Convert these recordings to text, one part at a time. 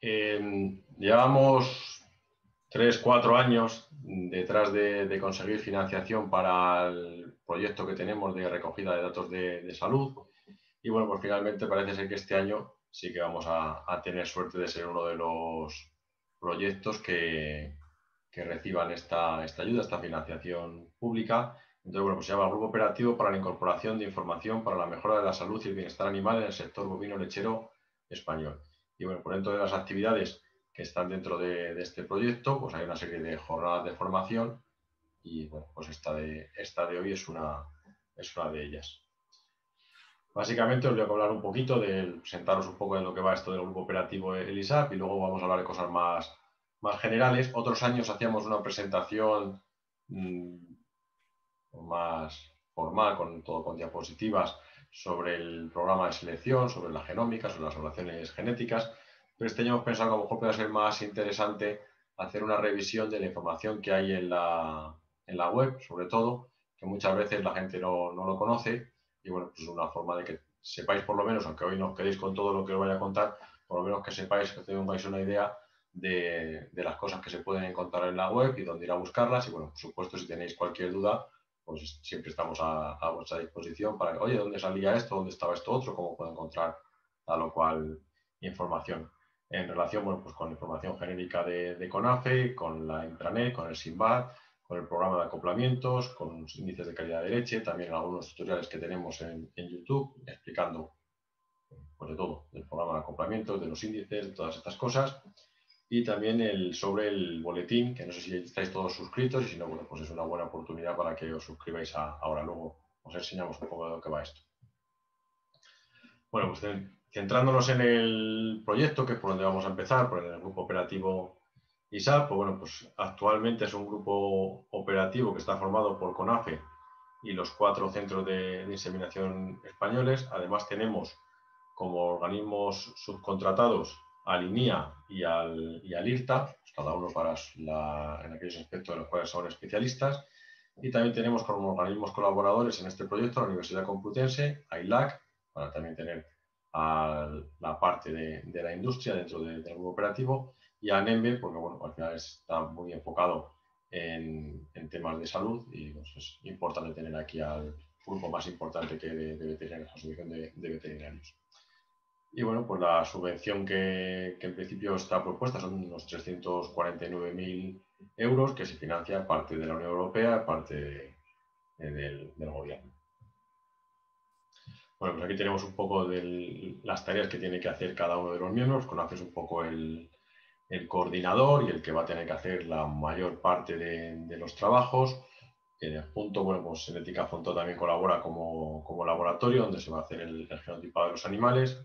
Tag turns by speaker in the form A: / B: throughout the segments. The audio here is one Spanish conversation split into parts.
A: Eh, llevamos tres, cuatro años detrás de, conseguir financiación para el proyecto que tenemos de recogida de datos de, salud. Y bueno, pues finalmente parece ser que este año sí que vamos a, tener suerte de ser uno de los proyectos que, reciban esta, esta, ayuda, esta financiación pública. Entonces, bueno, pues se llama Grupo Operativo para la Incorporación de Información para la Mejora de la Salud y el Bienestar Animal en el sector bovino lechero español. Y bueno, por dentro de las actividades que están dentro de, este proyecto, pues hay una serie de jornadas de formación y bueno, pues esta de, esta de hoy es una, es una de ellas. Básicamente os voy a hablar un poquito, de sentaros un poco de lo que va esto del grupo operativo ELISAP y luego vamos a hablar de cosas más, más generales. Otros años hacíamos una presentación mm, más formal, con todo con diapositivas, sobre el programa de selección, sobre la genómica, sobre las relaciones genéticas pero este año hemos pensado que a lo mejor puede ser más interesante hacer una revisión de la información que hay en la, en la web, sobre todo, que muchas veces la gente no, no, lo conoce y bueno, pues es una forma de que sepáis por lo menos, aunque hoy no os quedéis con todo lo que os voy a contar, por lo menos que sepáis, que tengáis una idea de, de, las cosas que se pueden encontrar en la web y dónde ir a buscarlas y bueno, por supuesto, si tenéis cualquier duda, pues siempre estamos a, a vuestra disposición para, oye, ¿dónde salía esto? ¿Dónde estaba esto otro? ¿Cómo puedo encontrar tal o cual información? en relación bueno, pues con información genérica de, CONAFE, con la intranet, con el SIMBAD, con el programa de acoplamientos, con los índices de calidad de leche, también algunos tutoriales que tenemos en, YouTube explicando pues, de todo, del programa de acoplamientos, de los índices, de todas estas cosas. Y también el, sobre el boletín, que no sé si estáis todos suscritos y si no, bueno, pues es una buena oportunidad para que os suscribáis ahora. Luego os enseñamos un poco de lo que va esto. Bueno, pues centrándonos en el proyecto, que es por donde vamos a empezar, por el grupo operativo ISAP, pues bueno, pues actualmente es un grupo operativo que está formado por CONAFE y los cuatro centros de, inseminación españoles. Además tenemos como organismos subcontratados al INIA y al, y al IRTA, pues cada uno para en aquellos aspectos en los cuales son especialistas. Y también tenemos como organismos colaboradores en este proyecto la Universidad Complutense, AILAC, para también tener a la parte de, la industria dentro del grupo operativo y a NEMBE, porque bueno, al final está muy enfocado en, temas de salud y pues, es importante tener aquí al grupo más importante que de, de veterinarios, la Asociación de, Veterinarios. Y bueno, pues la subvención que, en principio está propuesta son unos 349.000 euros que se financia parte de la Unión Europea, parte del gobierno. Bueno, pues aquí tenemos un poco de las tareas que tiene que hacer cada uno de los miembros. Conoces un poco el, coordinador y el que va a tener que hacer la mayor parte de, los trabajos. En el punto, bueno, pues Genética Fonto también colabora como, laboratorio donde se va a hacer el, el genotipado de los animales.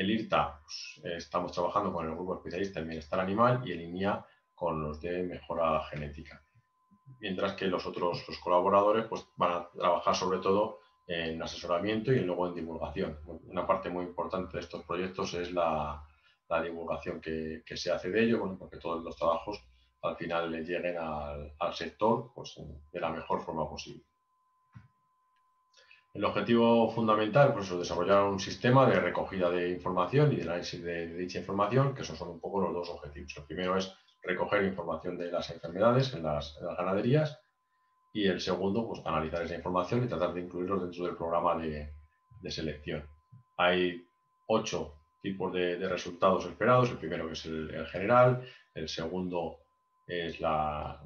A: El IRTA, pues, estamos trabajando con el grupo especialista en bienestar animal y el INIA con los de mejora genética. Mientras que los otros colaboradores pues, van a trabajar sobre todo en asesoramiento y luego en divulgación. Una parte muy importante de estos proyectos es la, divulgación que, se hace de ello, bueno, porque todos los trabajos al final le lleguen al, sector pues, de la mejor forma posible. El objetivo fundamental pues, es desarrollar un sistema de recogida de información y de análisis de, dicha información, que esos son un poco los dos objetivos. El primero es recoger información de las enfermedades en las ganaderías y el segundo, pues analizar esa información y tratar de incluirlos dentro del programa de, selección. Hay ocho tipos de, resultados esperados. El primero que es el, general, el segundo es la,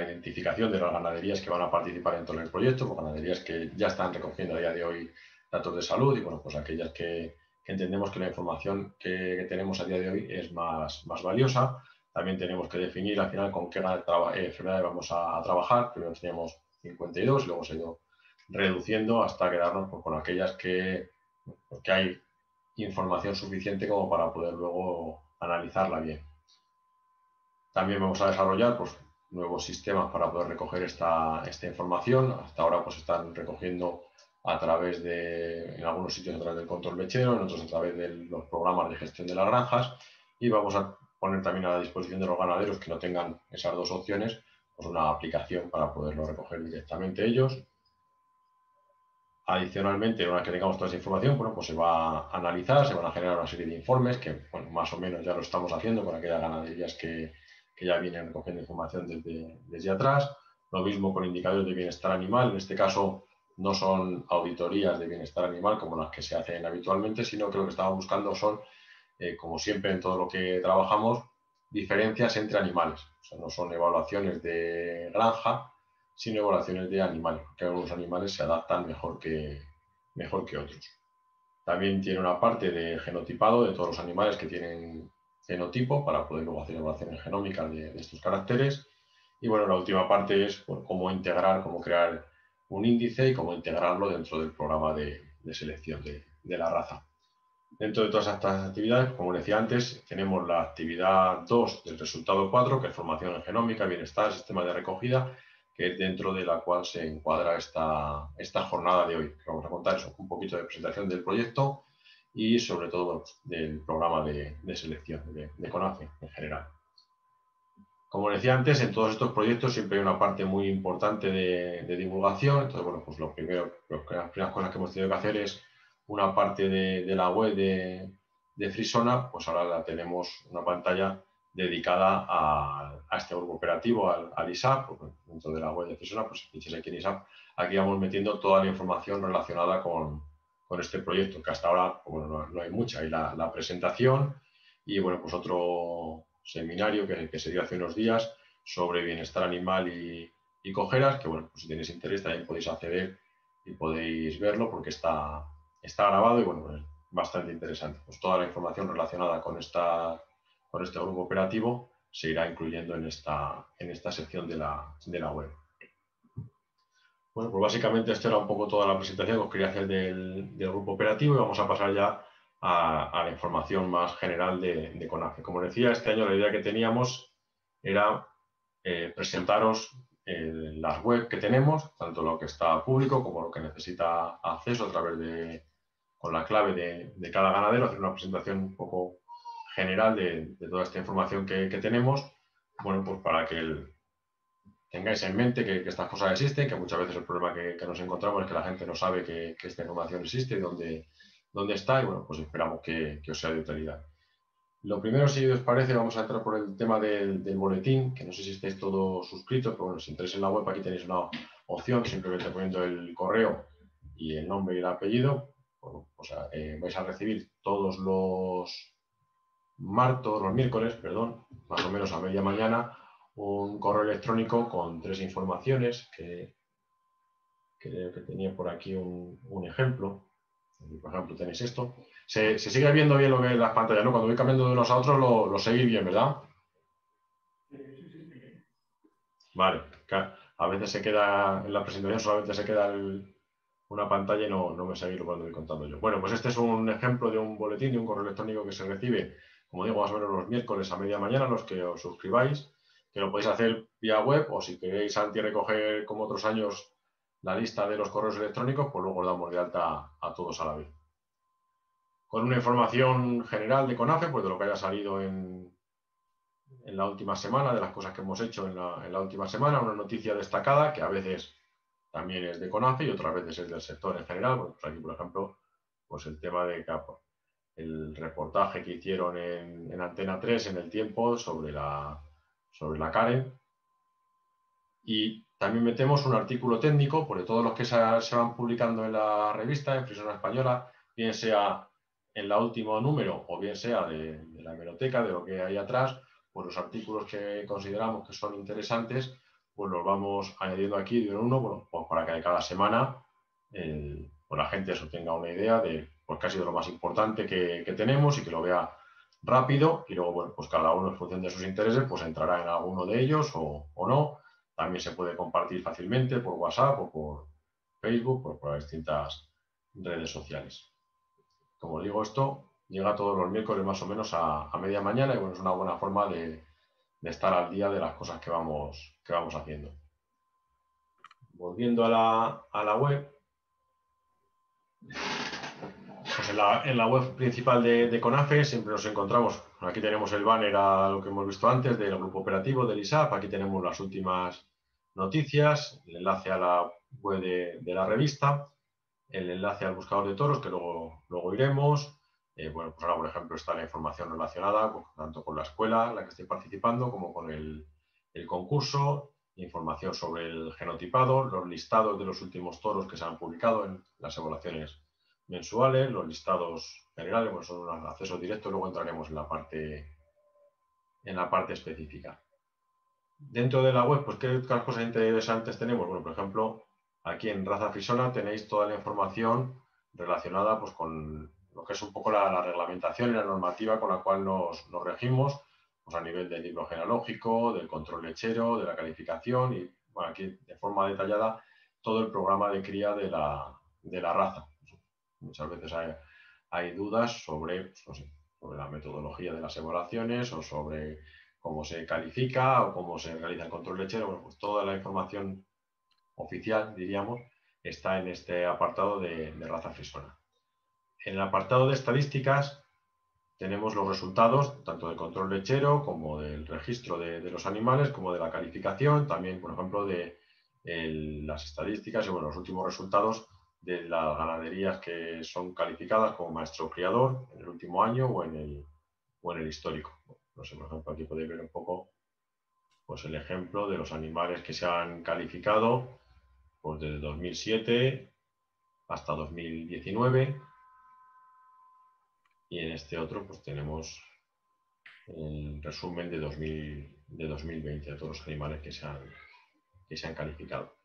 A: identificación de las ganaderías que van a participar dentro del proyecto, pues ganaderías que ya están recogiendo a día de hoy datos de salud y bueno, pues aquellas que, entendemos que la información que, tenemos a día de hoy es más, más valiosa. También tenemos que definir al final con qué eh, enfermedades vamos a, trabajar. Primero teníamos 52 y luego se ha ido reduciendo hasta quedarnos pues, con aquellas que, que hay información suficiente como para poder luego analizarla bien. También vamos a desarrollar pues, nuevos sistemas para poder recoger esta, esta información. Hasta ahora pues están recogiendo a través de, en algunos sitios a través del control lechero, en otros a través de los programas de gestión de las granjas y vamos a poner también a la disposición de los ganaderos que no tengan esas dos opciones, pues una aplicación para poderlo recoger directamente ellos. Adicionalmente, una vez que tengamos toda esa información, bueno, pues se va a analizar, se van a generar una serie de informes que, bueno, más o menos ya lo estamos haciendo con aquellas ganaderías que, que ya vienen recogiendo información desde, desde atrás. Lo mismo con indicadores de bienestar animal. En este caso, no son auditorías de bienestar animal como las que se hacen habitualmente, sino que lo que estamos buscando son, eh, como siempre en todo lo que trabajamos, diferencias entre animales. O sea, no son evaluaciones de granja, sino evaluaciones de animales, porque algunos animales se adaptan mejor que, mejor que otros. También tiene una parte de genotipado de todos los animales que tienen fenotipo para poder luego hacer evaluaciones genómicas de, estos caracteres. Y bueno, la última parte es cómo integrar, cómo crear un índice y cómo integrarlo dentro del programa de, selección de, de, la raza. Dentro de todas estas actividades, como decía antes, tenemos la actividad 2 del resultado 4, que es formación en genómica, bienestar, sistema de recogida, que es dentro de la cual se encuadra esta, esta jornada de hoy. Vamos a contar eso, un poquito de presentación del proyecto y sobre todo del programa de, selección de, de, en general. Como decía antes, en todos estos proyectos siempre hay una parte muy importante de, divulgación. Entonces, bueno, pues lo primero, las primeras cosas que hemos tenido que hacer es una parte de, la web de, Frisona, pues ahora la tenemos una pantalla dedicada a, este grupo operativo, al, ISAP, pues, dentro de la web de Frisona, pues aquí en ISAP, aquí vamos metiendo toda la información relacionada con, con este proyecto, que hasta ahora bueno, no, hay mucha. Hay la, presentación y bueno, pues otro seminario que, que, se dio hace unos días sobre bienestar animal y, y cojeras, que bueno, pues si tenéis interés también podéis acceder y podéis verlo porque está, está grabado y bueno, es bastante interesante. Pues toda la información relacionada con, esta, con este grupo operativo se irá incluyendo en esta, en esta sección de la, de la web. Bueno, pues básicamente esto era un poco toda la presentación que os quería hacer del, grupo operativo y vamos a pasar ya a, la información más general de, CONAFE. Como decía, este año la idea que teníamos era eh, presentaros eh, las web que tenemos, tanto lo que está público como lo que necesita acceso a través de, con la clave de, cada ganadero, hacer una presentación un poco general de, toda esta información que, que, tenemos, bueno, pues para que el, tengáis en mente que, estas cosas existen, que muchas veces el problema que, nos encontramos es que la gente no sabe que, esta información existe dónde, dónde, está, y bueno, pues esperamos que, os sea de utilidad. Lo primero, si os parece, vamos a entrar por el tema del, boletín, que no sé si estáis todos suscritos, pero bueno, si entráis en la web, aquí tenéis una opción, simplemente poniendo el correo y el nombre y el apellido, bueno, pues, eh, vais a recibir todos los martes, los miércoles, perdón, más o menos a media mañana, un correo electrónico con tres informaciones que creo que tenía por aquí un, ejemplo. Por ejemplo, tenéis esto. Se, sigue viendo bien lo que es las pantallas, ¿no? Cuando voy cambiando de unos a otros lo, lo seguís bien, ¿verdad? Vale. A veces se queda en la presentación, solamente se queda una pantalla y no, no me seguís cuando voy contando yo. Bueno, pues este es un ejemplo de un boletín, de un correo electrónico que se recibe, como digo, más o menos los miércoles a media mañana, los que os suscribáis que lo podéis hacer vía web o si queréis antes recoger como otros años la lista de los correos electrónicos, pues luego os damos de alta a todos a la vez. Con una información general de CONAFE, pues de lo que haya salido en, en la última semana, de las cosas que hemos hecho en la, última semana, una noticia destacada que a veces también es de CONAFE y otras veces es del sector en general. Pues aquí, por ejemplo, pues el tema de el reportaje que hicieron en, en Antena 3 en el tiempo sobre la sobre la Karen. Y también metemos un artículo técnico, porque todos los que se, van publicando en la revista, en Frisona Española, bien sea en la último número o bien sea de, la hemeroteca, de lo que hay atrás, pues los artículos que consideramos que son interesantes, pues los vamos añadiendo aquí de uno en uno, bueno, pues para que cada semana pues la gente eso tenga una idea de pues, qué ha sido lo más importante que tenemos y que lo vea rápido y luego, bueno, pues cada uno en función de sus intereses, pues entrará en alguno de ellos o, no. También se puede compartir fácilmente por WhatsApp o por Facebook o por las distintas redes sociales. Como digo, esto llega todos los miércoles más o menos a, media mañana y bueno, es una buena forma de, estar al día de las cosas que vamos, que vamos haciendo. Volviendo a la, a la web, pues en la, web principal de, CONAFE siempre nos encontramos, aquí tenemos el banner a lo que hemos visto antes del grupo operativo del ISAP, aquí tenemos las últimas noticias, el enlace a la web de, la revista. el enlace al buscador de toros, que luego, luego iremos. Eh, bueno, pues ahora, por ejemplo, está la información relacionada tanto con la escuela en la que estoy participando como con el concurso, información sobre el genotipado, los listados de los últimos toros que se han publicado en las evaluaciones mensuales, los listados generales, bueno, son un acceso directo, luego entraremos en la parte, en la parte específica. Dentro de la web, pues ¿qué otras cosas interesantes tenemos? Bueno, por ejemplo, aquí en Raza Frisona tenéis toda la información relacionada pues, con lo que es un poco la, reglamentación y la normativa con la cual nos, nos regimos pues, a nivel del libro genealógico, del control lechero, de la calificación y, bueno, aquí de forma detallada todo el programa de cría de la, de la raza. Muchas veces hay, dudas sobre, sobre la metodología de las evaluaciones o sobre cómo se califica o cómo se realiza el control lechero. Bueno, pues toda la información oficial, diríamos, está en este apartado de, de raza frisona. En el apartado de estadísticas tenemos los resultados tanto del control lechero como del registro de, los animales, como de la calificación, también, por ejemplo, de las estadísticas y bueno, los últimos resultados de las ganaderías que son calificadas como maestro criador en el último año o en el, o en el histórico. No sé, por ejemplo, aquí podéis ver un poco pues, el ejemplo de los animales que se han calificado pues, desde 2007 hasta 2019 y en este otro pues tenemos el resumen de, 2000, de 2020 de todos los animales que se, han, que se han calificado.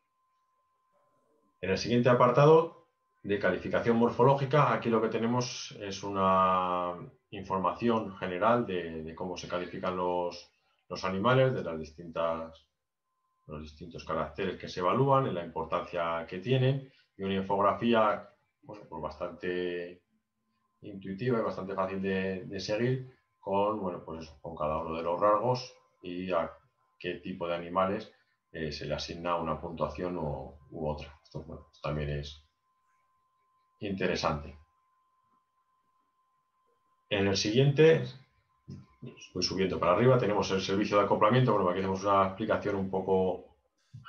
A: En el siguiente apartado de calificación morfológica, aquí lo que tenemos es una información general de, cómo se califican los, animales, de las distintas, los distintos caracteres que se evalúan, en la importancia que tienen y una infografía pues bastante intuitiva y bastante fácil de, seguir con, bueno, pues con cada uno de los rasgos y a qué tipo de animales eh, se le asigna una puntuación u otra. Esto también es interesante. En el siguiente, voy subiendo para arriba, tenemos el servicio de acoplamiento. Bueno, aquí hacemos una explicación un poco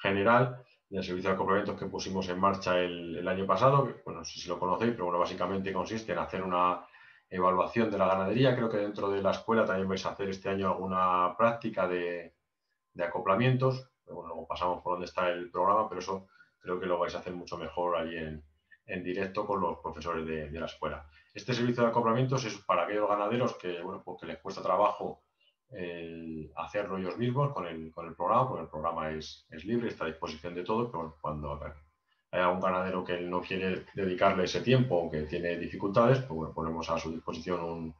A: general del servicio de acoplamientos que pusimos en marcha el, año pasado, bueno, no sé si lo conocéis, pero bueno, básicamente consiste en hacer una evaluación de la ganadería. Creo que dentro de la escuela también vais a hacer este año alguna práctica de, acoplamientos. bueno, luego pasamos por donde está el programa, pero eso creo que lo vais a hacer mucho mejor ahí en, directo con los profesores de, la escuela. Este servicio de acoplamientos es para aquellos ganaderos que, bueno, pues que les cuesta trabajo el hacerlo ellos mismos con el, con el programa, porque el programa es, es, libre, está a disposición de todos, pero cuando hay algún ganadero que no quiere dedicarle ese tiempo o que tiene dificultades, pues ponemos a su disposición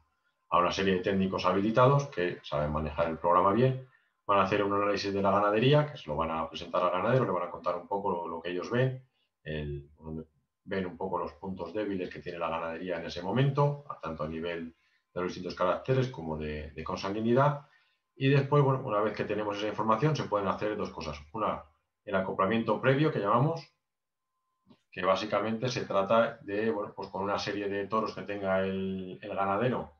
A: a una serie de técnicos habilitados que saben manejar el programa bien, van a hacer un análisis de la ganadería, que se lo van a presentar al ganadero, le van a contar un poco lo, que ellos ven, ven un poco los puntos débiles que tiene la ganadería en ese momento, tanto a nivel de los distintos caracteres como de, consanguinidad. Y después, bueno, una vez que tenemos esa información, se pueden hacer dos cosas. Una, el acoplamiento previo que llamamos, que básicamente se trata de, bueno, pues con una serie de toros que tenga el, ganadero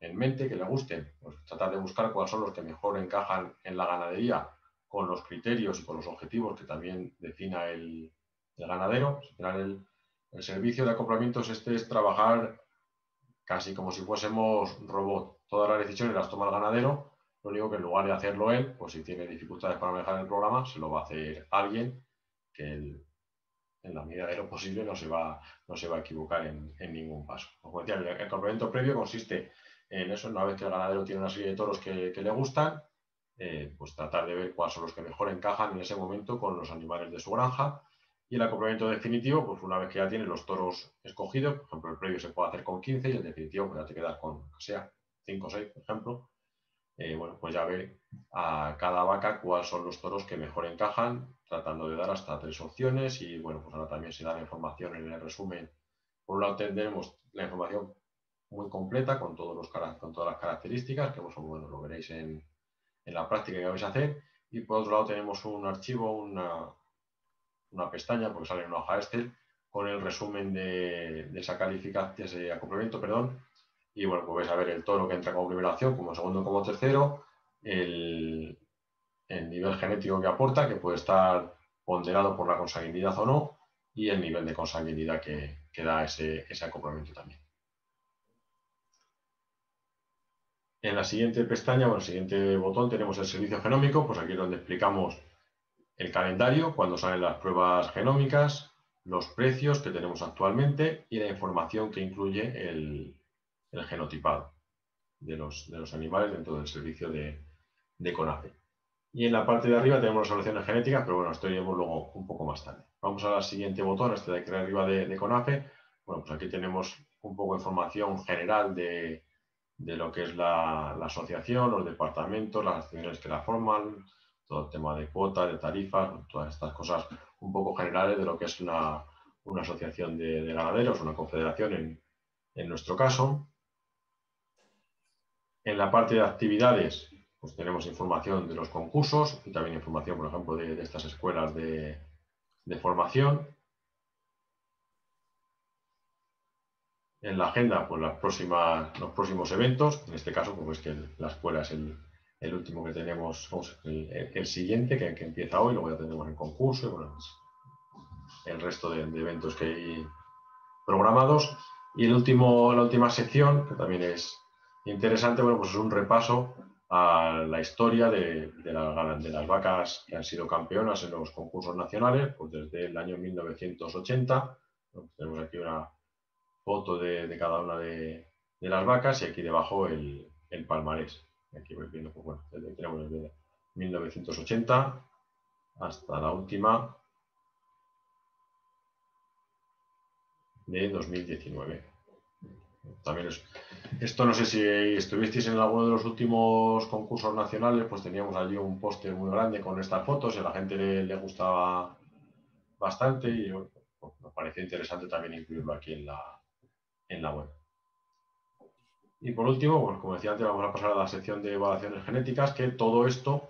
A: en mente, que le gusten, pues tratar de buscar cuáles son los que mejor encajan en la ganadería con los criterios y con los objetivos que también defina el, ganadero. el, el, servicio de acoplamientos este es trabajar casi como si fuésemos robot. Todas las decisiones las toma el ganadero, lo único que en lugar de hacerlo él, pues si tiene dificultades para manejar el programa, se lo va a hacer alguien que en la medida de lo posible no se va, no se va a equivocar en, ningún paso. Como decía, el, complemento previo consiste en eso, una vez que el ganadero tiene una serie de toros que, le gustan, eh, pues tratar de ver cuáles son los que mejor encajan en ese momento con los animales de su granja y el acoplamiento definitivo, pues una vez que ya tienes los toros escogidos, por ejemplo, el previo se puede hacer con 15 y el definitivo pues ya te quedas con, que sea, 5 o 6, por ejemplo. Eh, bueno, pues ya ve a cada vaca cuáles son los toros que mejor encajan, tratando de dar hasta tres opciones y bueno, pues ahora también se da la información en el resumen. Por un lado tendremos la información muy completa con, todos los, con todas las características, que pues, bueno, lo veréis en, en la práctica que vais a hacer. Y por otro lado tenemos un archivo, una, una pestaña, porque sale en una hoja Excel, con el resumen de, esa calificación, de ese acoplamiento, perdón. Y bueno, pues vais a ver el toro que entra como primera opción, como segundo, como tercero, el, nivel genético que aporta, que puede estar ponderado por la consanguinidad o no, y el nivel de consanguinidad que, da ese, ese acoplamiento también. En la siguiente pestaña, o el siguiente botón, tenemos el servicio genómico, pues aquí es donde explicamos el calendario, cuando salen las pruebas genómicas, los precios que tenemos actualmente y la información que incluye el, genotipado de los, de los, animales dentro del servicio de, de, CONAFE. Y en la parte de arriba tenemos las soluciones genéticas, pero bueno, esto iremos luego un poco más tarde. Vamos al siguiente botón, este de aquí arriba de, de CONAFE. Bueno, pues aquí tenemos un poco de información general de, de lo que es la, asociación, los departamentos, las acciones que la forman, todo el tema de cuotas, de tarifas, todas estas cosas un poco generales de lo que es una, asociación de, ganaderos, una confederación en, nuestro caso. En la parte de actividades, pues tenemos información de los concursos y también información, por ejemplo, de, estas escuelas de formación. En la agenda pues, las próximas, los próximos eventos. En este caso, pues que la escuela es el, el último que tenemos, el, el siguiente que, que, empieza hoy, luego ya tenemos el concurso y bueno, el resto de, eventos que hay programados. Y el último, la última sección, que también es interesante, bueno, pues es un repaso a la historia de, de, la, de, las vacas que han sido campeonas en los concursos nacionales, pues desde el año 1980. tenemos aquí una, foto de, cada una de, las vacas y aquí debajo el, palmarés. Aquí voy viendo, pues bueno, tenemos desde 1980 hasta la última de 2019. También es, esto no sé si estuvisteis en alguno de los últimos concursos nacionales, pues teníamos allí un póster muy grande con estas fotos y a la gente le, gustaba bastante y pues, me pareció interesante también incluirlo aquí en la, en la web. Y por último, como decía antes, vamos a pasar a la sección de evaluaciones genéticas, que todo esto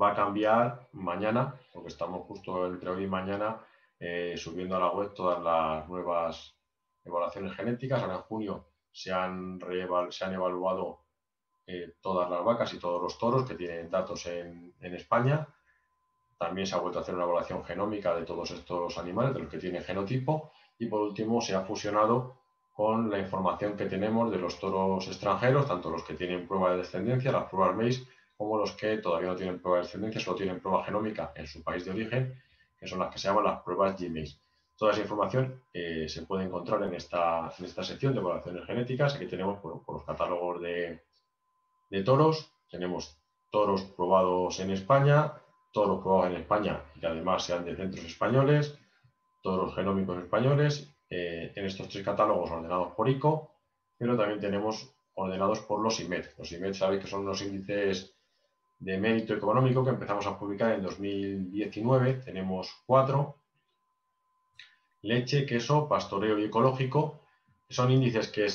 A: va a cambiar mañana, porque estamos justo entre hoy y mañana eh, subiendo a la web todas las nuevas evaluaciones genéticas. Ahora en junio se han, se han evaluado eh, todas las vacas y todos los toros que tienen datos en, en, España. También se ha vuelto a hacer una evaluación genómica de todos estos animales, de los que tienen genotipo. Y por último, se ha fusionado con la información que tenemos de los toros extranjeros, tanto los que tienen prueba de descendencia, las pruebas MACE, como los que todavía no tienen prueba de descendencia, solo tienen prueba genómica en su país de origen, que son las que se llaman las pruebas GMACE. Toda esa información eh, se puede encontrar en esta, en esta sección de evaluaciones genéticas. Aquí tenemos por los catálogos de, de toros, tenemos toros probados en España, toros probados en España y que además sean de centros españoles, toros genómicos españoles eh, en estos tres catálogos ordenados por ICO, pero también tenemos ordenados por los IMED. Los IMED sabéis que son los índices de mérito económico que empezamos a publicar en 2019. Tenemos cuatro. Leche, queso, pastoreo y ecológico. Son índices que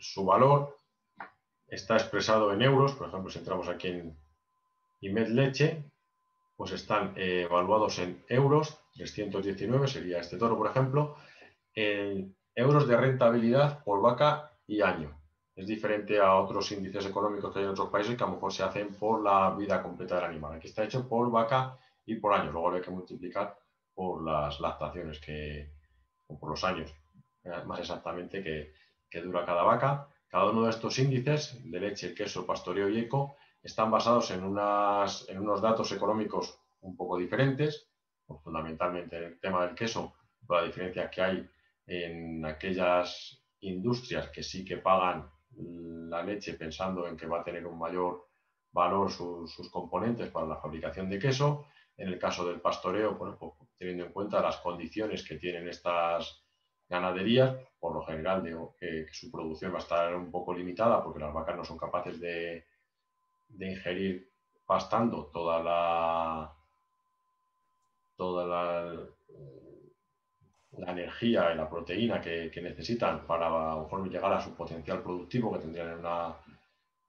A: su valor está expresado en euros. Por ejemplo, si entramos aquí en IMED Leche, pues están eh, evaluados en euros. 319 sería este toro, por ejemplo en euros de rentabilidad por vaca y año. Es diferente a otros índices económicos que hay en otros países que a lo mejor se hacen por la vida completa del animal. Aquí está hecho por vaca y por año. Luego hay que multiplicar por las lactaciones que, o por los años, eh, más exactamente, que, dura cada vaca. Cada uno de estos índices de leche, queso, pastoreo y eco están basados en, unas, en unos datos económicos un poco diferentes, fundamentalmente en el tema del queso, la diferencia que hay en aquellas industrias que sí que pagan la leche pensando en que va a tener un mayor valor sus sus para la fabricación de queso. En el caso del pastoreo, pues, teniendo en cuenta las condiciones que tienen estas ganaderías, por lo general digo que, su producción va a estar un poco limitada porque las vacas no son capaces de, de ingerir pastando toda la toda la la energía y la proteína que, necesitan para llegar a su potencial productivo que tendrían en una,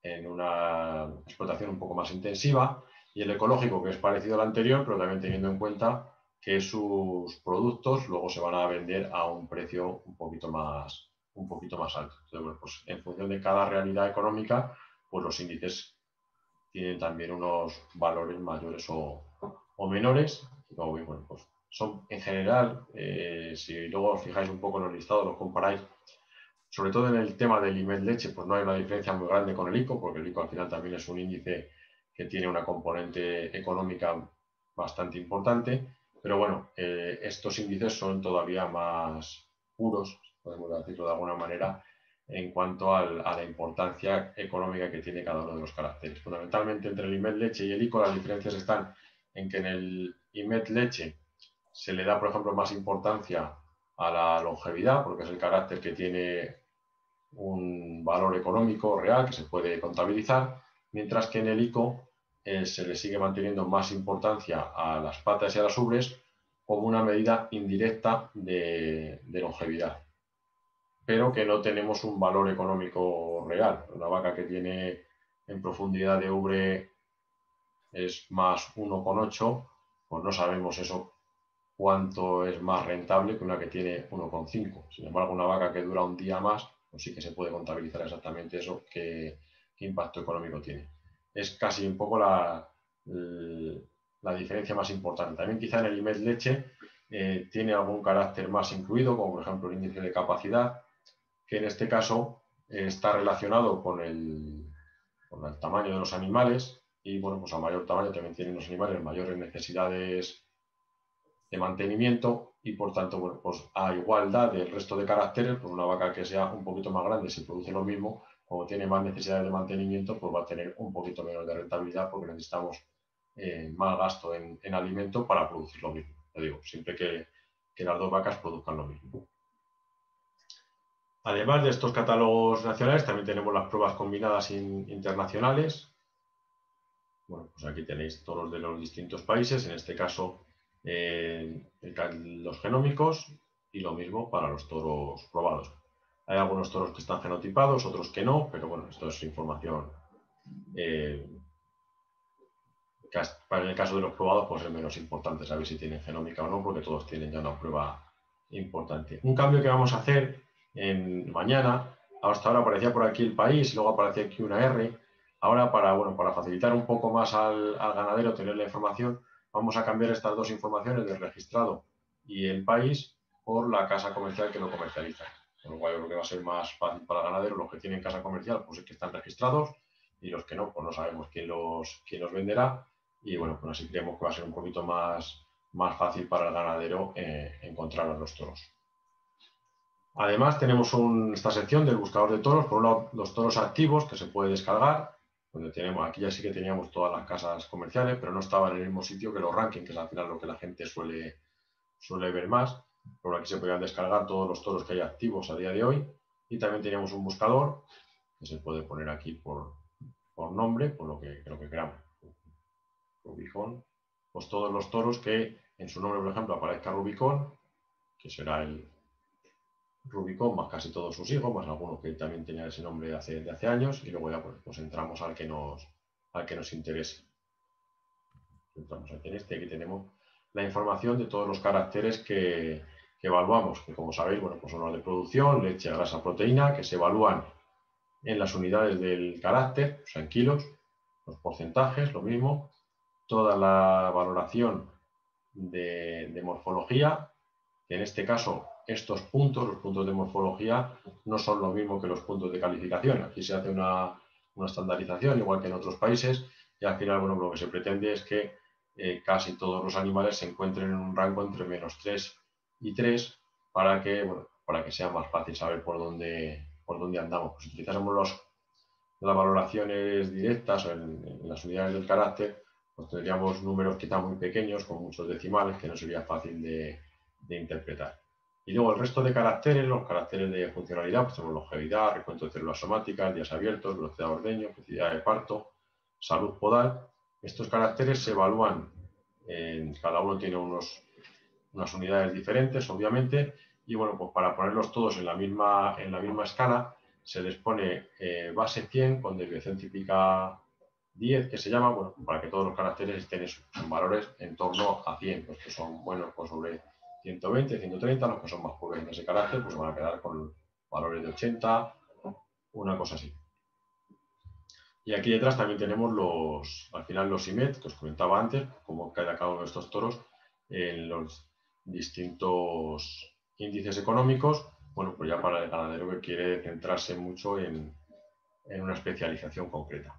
A: en una explotación un poco más intensiva, y el ecológico, que es parecido al anterior, pero también teniendo en cuenta que sus productos luego se van a vender a un precio un poquito más, un poquito más alto. Entonces, pues en función de cada realidad económica, pues los índices tienen también unos valores mayores o, menores. Y como bueno, pues son en general, eh, si luego os fijáis un poco en los listados, los comparáis, sobre todo en el tema del IMED leche, pues no hay una diferencia muy grande con el ICO, porque el ICO al final también es un índice que tiene una componente económica bastante importante, pero bueno, eh, estos índices son todavía más puros, podemos decirlo de alguna manera, en cuanto a la importancia económica que tiene cada uno de los caracteres. Fundamentalmente entre el IMED leche y el ICO las diferencias están en que en el IMED leche se le da, por ejemplo, más importancia a la longevidad, porque es el carácter que tiene un valor económico real que se puede contabilizar, mientras que en el ICO eh, se le sigue manteniendo más importancia a las patas y a las ubres como una medida indirecta de, longevidad, pero que no tenemos un valor económico real. Una vaca que tiene en profundidad de ubre es más 1,8, pues no sabemos eso cuánto es más rentable que una que tiene 1,5. Sin embargo, una vaca que dura un día más, pues sí que se puede contabilizar exactamente eso, qué, impacto económico tiene. Es casi un poco la, la, diferencia más importante. También quizá en el IMED leche eh, tiene algún carácter más incluido, como por ejemplo el índice de capacidad, que en este caso eh, está relacionado con el, con el tamaño de los animales y bueno, pues a mayor tamaño también tienen los animales mayores necesidades de mantenimiento y por tanto, bueno, pues a igualdad del resto de caracteres, pues una vaca que sea un poquito más grande, si produce lo mismo, como tiene más necesidades de mantenimiento, pues va a tener un poquito menos de rentabilidad porque necesitamos eh, más gasto en, alimento para producir lo mismo. Te digo, siempre que, las dos vacas produzcan lo mismo. Además de estos catálogos nacionales, también tenemos las pruebas combinadas internacionales. Bueno, pues aquí tenéis todos los de los distintos países. En este caso, los genómicos y lo mismo para los toros probados. Hay algunos toros que están genotipados, otros que no, pero bueno, esto es información. Eh, para el caso de los probados, pues es menos importante saber si tienen genómica o no, porque todos tienen ya una prueba importante. Un cambio que vamos a hacer mañana, hasta ahora aparecía por aquí el país, luego aparecía aquí una R. Ahora, para, bueno, para facilitar un poco más al ganadero tener la información, vamos a cambiar estas dos informaciones del registrado y el país por la casa comercial que lo comercializa. Con lo cual, creo que va a ser más fácil para el ganadero. Los que tienen casa comercial, pues es que están registrados y los que no, pues no sabemos quién los, venderá. Y bueno, pues así creemos que va a ser un poquito más, más fácil para el ganadero eh, encontrar a los toros. Además, tenemos esta sección del buscador de toros. Por un lado, los toros activos que se puede descargar tenemos, aquí ya sí que teníamos todas las casas comerciales, pero no estaban en el mismo sitio que los rankings, que es al final lo que la gente suele, suele ver más. Por aquí se podían descargar todos los toros que hay activos a día de hoy. Y también teníamos un buscador que se puede poner aquí por, por nombre, por lo que creo que queramos. Rubicón. Pues todos los toros que en su nombre, por ejemplo, aparezca Rubicón, que será el, Rubicon, más casi todos sus hijos, más algunos que también tenían ese nombre de hace, años, y luego ya pues, pues, entramos al que nos, al que nos interese. Entramos aquí en este, aquí tenemos la información de todos los caracteres que, evaluamos, que como sabéis, bueno, pues son los de producción, leche, grasa, proteína, que se evalúan en las unidades del carácter, o sea, en kilos, los porcentajes, lo mismo, toda la valoración de, de morfología, que en este caso estos puntos, los puntos de morfología, no son lo mismo que los puntos de calificación. Aquí se hace una, estandarización, igual que en otros países, y al final, bueno, lo que se pretende es que eh, casi todos los animales se encuentren en un rango entre menos 3 y 3 para que, para que sea más fácil saber por dónde, por dónde andamos. Pues si utilizásemos los, las valoraciones directas o en, las unidades del carácter, pues tendríamos números quizá muy pequeños, con muchos decimales, que no sería fácil de interpretar. Y luego el resto de caracteres, los caracteres de funcionalidad, pues tenemos longevidad, recuento de células somáticas, días abiertos, velocidad de ordeño, velocidad de parto, salud podal. Estos caracteres se evalúan, en, cada uno tiene unos, unas unidades diferentes, obviamente, y bueno, pues para ponerlos todos en la misma, en la misma escala, se les pone eh, base 100 con desviación típica 10, que se llama, bueno, para que todos los caracteres estén en valores en torno a 100, pues que son buenos pues sobre 120, 130, los que son más pobres en ese carácter, pues van a quedar con valores de 80, una cosa así. Y aquí detrás también tenemos los, al final los IMET, que os comentaba antes, cómo cae cada uno de estos toros en los distintos índices económicos, bueno, pues ya para el ganadero que quiere centrarse mucho en una especialización concreta.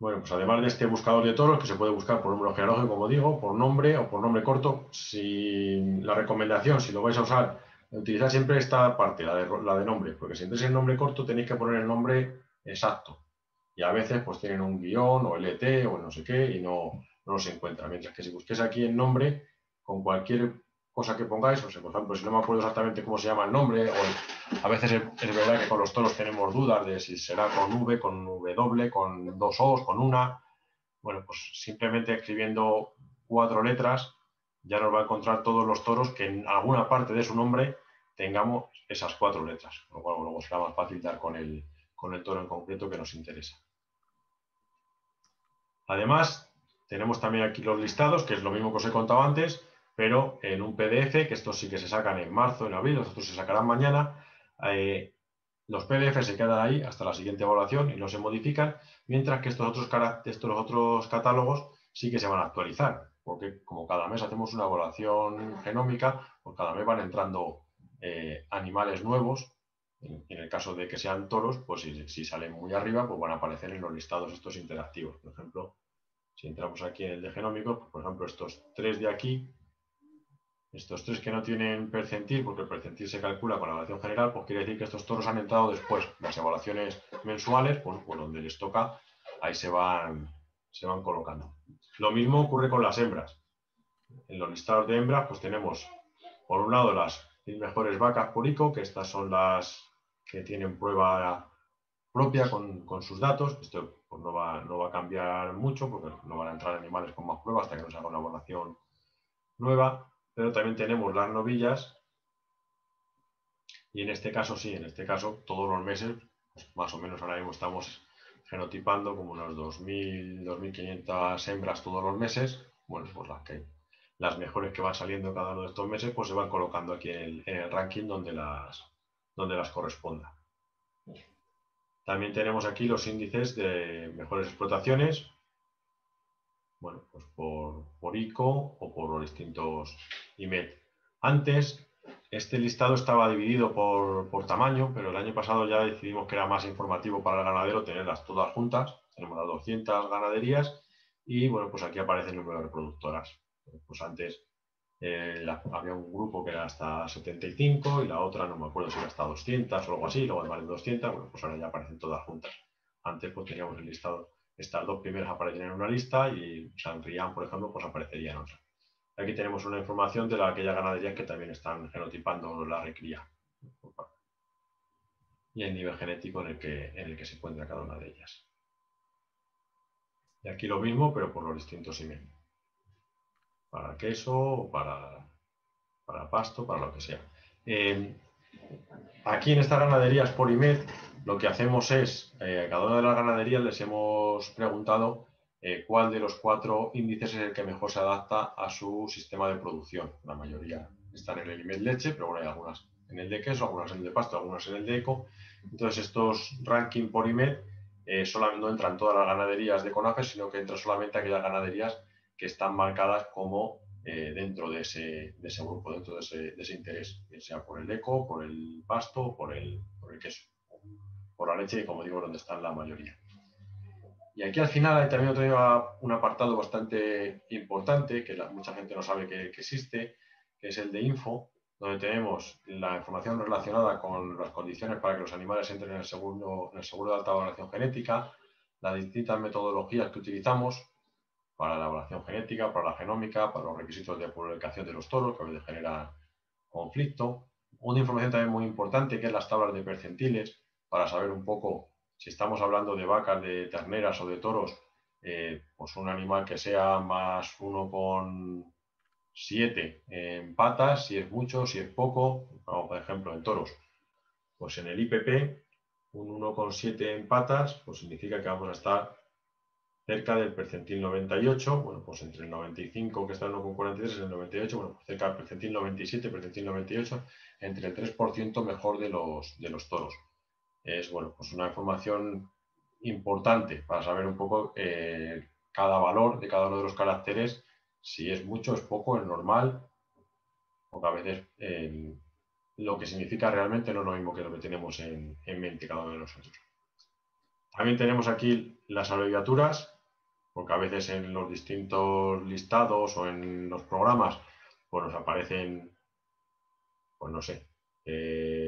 A: Bueno, pues además de este buscador de toros, que se puede buscar por número genealógico, como digo, por nombre o por nombre corto, si la recomendación, si lo vais a usar, utilizar siempre esta parte, la de, nombre, porque si entréis en nombre corto tenéis que poner el nombre exacto. Y a veces pues tienen un guion o LT o no sé qué y no, no se encuentra. Mientras que si busquéis aquí el nombre, con cualquier cosa que pongáis, o sea, por ejemplo, si no me acuerdo exactamente cómo se llama el nombre, o a veces es, verdad que con los toros tenemos dudas de si será con V, con W, con dos O's, con una. Bueno, pues simplemente escribiendo cuatro letras ya nos va a encontrar todos los toros que en alguna parte de su nombre tengamos esas cuatro letras, lo cual luego será más fácil dar con el, con el toro en concreto que nos interesa. Además, tenemos también aquí los listados, que es lo mismo que os he contado antes, pero en un PDF, que estos sí que se sacan en marzo, en abril, los otros se sacarán mañana. Eh, los PDF se quedan ahí hasta la siguiente evaluación y no se modifican, mientras que estos otros, catálogos sí que se van a actualizar, porque como cada mes hacemos una evaluación genómica, pues cada mes van entrando eh, animales nuevos. En, el caso de que sean toros, pues si, si, salen muy arriba, pues van a aparecer en los listados estos interactivos. Por ejemplo, si entramos aquí en el de genómico, pues por ejemplo, estos tres de aquí estos tres que no tienen percentil, porque el percentil se calcula con la evaluación general, pues quiere decir que estos toros han entrado después. Las evaluaciones mensuales, pues, pues donde les toca, ahí se van, se van colocando. Lo mismo ocurre con las hembras. En los listados de hembras, pues tenemos, por un lado, las mejores vacas por ICO, que estas son las que tienen prueba propia con, sus datos. Esto pues, no, va, a cambiar mucho, porque no van a entrar animales con más pruebas hasta que no se haga una evaluación nueva pero también tenemos las novillas. Y en este caso sí, en este caso todos los meses, pues más o menos ahora mismo estamos genotipando como unas 2.000, 2.500 hembras todos los meses, bueno, pues las que las mejores que van saliendo cada uno de estos meses, pues se van colocando aquí en el, ranking donde las, donde las corresponda. También tenemos aquí los índices de mejores explotaciones, bueno, pues por, ICO o por los distintos IMET. Antes, este listado estaba dividido por, tamaño, pero el año pasado ya decidimos que era más informativo para el ganadero tenerlas todas juntas. Tenemos las 200 ganaderías y, bueno, pues aquí aparece el número de reproductoras. Pues antes eh, había un grupo que era hasta 75 y la otra, no me acuerdo si era hasta 200 o algo así, luego además de 200, bueno, pues ahora ya aparecen todas juntas. Antes pues teníamos el listado estas dos primeras aparecen en una lista y San Rian, por ejemplo, pues aparecería en otra. Aquí tenemos una información de la, aquellas ganaderías que también están genotipando la recría y el nivel genético en el, que, en el que se encuentra cada una de ellas. Y aquí lo mismo, pero por los distintos emails. Para queso, para, para pasto, para lo que sea. Eh, aquí en estas ganaderías email lo que hacemos es, eh, a cada una de las ganaderías les hemos preguntado eh, cuál de los cuatro índices es el que mejor se adapta a su sistema de producción. La mayoría están en el IMED leche, pero bueno, hay algunas en el de queso, algunas en el de pasto, algunas en el de eco. Entonces, estos ranking por IMED eh, solamente no entran todas las ganaderías de CONAFE, sino que entran solamente aquellas ganaderías que están marcadas como dentro de ese, grupo, dentro de ese, interés, sea por el eco, por el pasto el, por el queso por la leche, como digo, donde están la mayoría. Y aquí al final hay también otro, un apartado bastante importante que mucha gente no sabe que, existe, que es el de info, donde tenemos la información relacionada con las condiciones para que los animales entren en el seguro, en el seguro de alta valoración genética, las distintas metodologías que utilizamos para la evaluación genética, para la genómica, para los requisitos de publicación de los toros, que a veces genera conflicto. Una información también muy importante que es las tablas de percentiles, para saber un poco si estamos hablando de vacas, de terneras o de toros, eh, pues un animal que sea más uno con siete en patas, si es mucho, si es poco, por ejemplo, en toros, pues en el IPP, un 1,7 en patas, pues significa que vamos a estar cerca del percentil 98, bueno, pues entre el 95 que está en 1,43 y el 98, bueno, pues cerca del percentil 97, percentil 98, entre el 3% mejor de los, de los toros es bueno, pues una información importante para saber un poco eh, cada valor de cada uno de los caracteres si es mucho, es poco, es normal, porque a veces eh, lo que significa realmente no es lo mismo que lo que tenemos en, mente cada uno de nosotros. También tenemos aquí las abreviaturas, porque a veces en los distintos listados o en los programas pues nos aparecen, pues no sé, eh,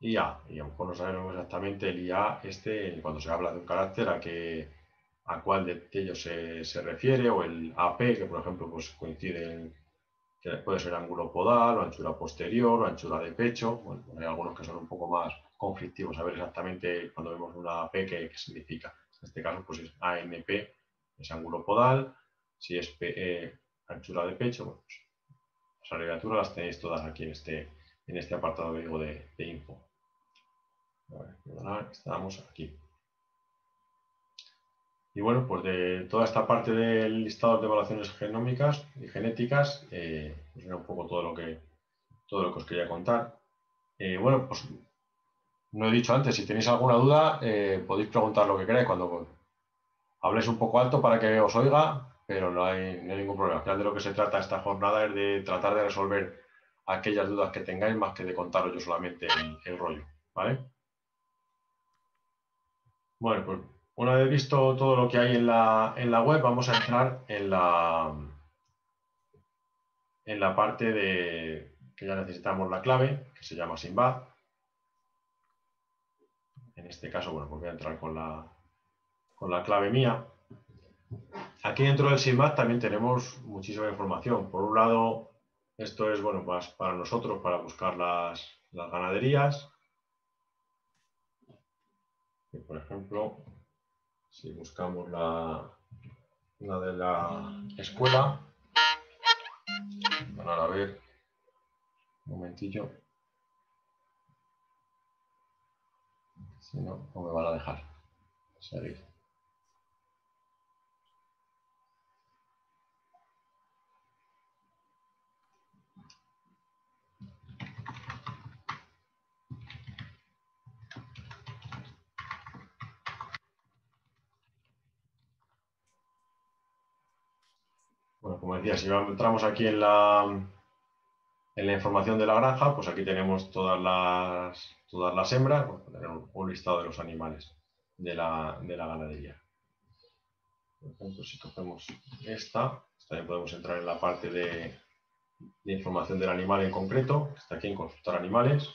A: IA, y a lo mejor no sabemos exactamente el IA este, cuando se habla de un carácter, a, qué, a cuál de ellos se, refiere, o el AP, que por ejemplo pues coincide que puede ser ángulo podal, o anchura posterior, o anchura de pecho. Bueno, hay algunos que son un poco más conflictivos, a ver exactamente cuando vemos una AP qué, significa. En este caso, pues es ANP, es ángulo podal, si es PE, anchura de pecho, pues, las abreviaturas las tenéis todas aquí en este, en este apartado de, de info. Estamos aquí. Y bueno, pues de toda esta parte del listado de evaluaciones genómicas y genéticas, eh, pues era un poco todo lo que todo lo que os quería contar. Eh, bueno, pues no he dicho antes, si tenéis alguna duda, eh, podéis preguntar lo que queráis cuando habléis un poco alto para que os oiga, pero no hay, ningún problema. Al final de lo que se trata esta jornada es de tratar de resolver aquellas dudas que tengáis más que de contaros yo solamente el, el rollo. ¿Vale? Bueno, pues una vez visto todo lo que hay en la, web, vamos a entrar en la, en la parte de que ya necesitamos la clave, que se llama Simbad. En este caso, bueno, pues voy a entrar con la, con la clave mía. Aquí dentro del Simbad también tenemos muchísima información. Por un lado, esto es bueno, para nosotros, para buscar las, las ganaderías por ejemplo, si buscamos la, de la escuela, van a ver, un momentillo, si no, no me van a dejar seguir. Bueno, como decía, si entramos aquí en la, información de la granja, pues aquí tenemos todas las, todas las hembras, bueno, un listado de los animales de la, ganadería. Por ejemplo, si cogemos esta, también podemos entrar en la parte de, información del animal en concreto, está aquí en consultar animales.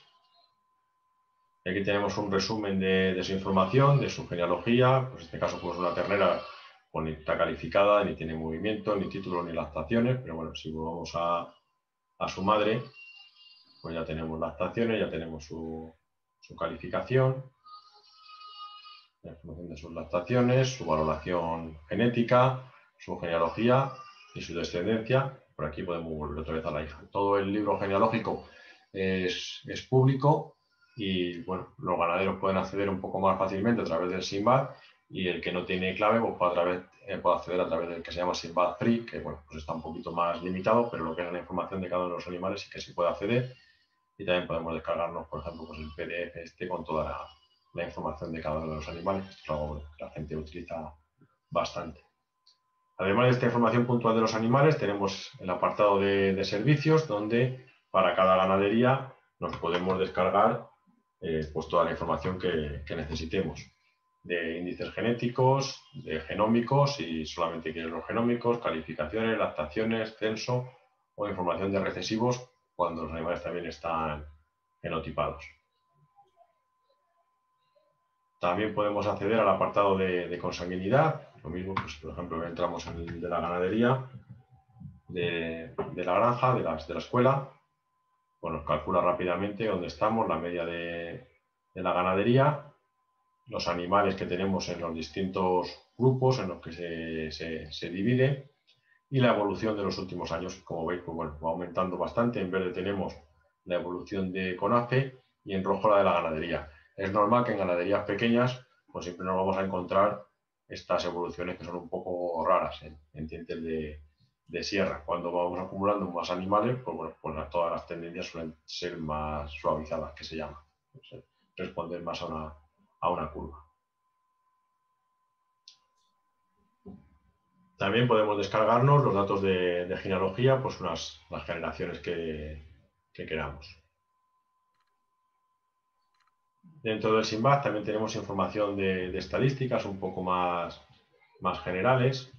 A: Y aquí tenemos un resumen de, de, su información, de su genealogía, pues en este caso pues una ternera ni está calificada, ni tiene movimiento, ni título, ni lactaciones, pero bueno, si volvamos a, su madre, pues ya tenemos lactaciones, ya tenemos su, calificación, la información de sus lactaciones, su valoración genética, su genealogía y su descendencia. Por aquí podemos volver otra vez a la hija. Todo el libro genealógico es, es público y bueno, los ganaderos pueden acceder un poco más fácilmente a través del SIMBAD y el que no tiene clave pues puede, a través, eh, puede acceder a través del que se llama Simbad Free, que bueno, pues está un poquito más limitado, pero lo que es la información de cada uno de los animales sí que se puede acceder. Y también podemos descargarnos, por ejemplo, pues el PDF este con toda la, información de cada uno de los animales. Esto es algo que la gente utiliza bastante. Además de esta información puntual de los animales, tenemos el apartado de, servicios, donde para cada ganadería nos podemos descargar eh, pues toda la información que necesitemos de índices genéticos, de genómicos, y solamente quieren los genómicos, calificaciones, lactaciones, censo o información de recesivos cuando los animales también están genotipados. También podemos acceder al apartado de, consanguinidad. Lo mismo, pues, por ejemplo, entramos en de la ganadería, de, la granja, de, las, la escuela. Nos calcula rápidamente dónde estamos, la media de la ganadería los animales que tenemos en los distintos grupos en los que se, divide y la evolución de los últimos años. Como veis, pues va aumentando bastante. En verde tenemos la evolución de CONAFE y en rojo la de la ganadería. Es normal que en ganaderías pequeñas pues siempre nos vamos a encontrar estas evoluciones que son un poco raras en, dientes de, sierra. Cuando vamos acumulando más animales, pues, bueno, pues todas las tendencias suelen ser más suavizadas, que se llama. responder más a una, una curva. También podemos descargarnos los datos de, genealogía, pues unas las generaciones que, queramos. Dentro del SIMBAD también tenemos información de, estadísticas un poco más, más generales.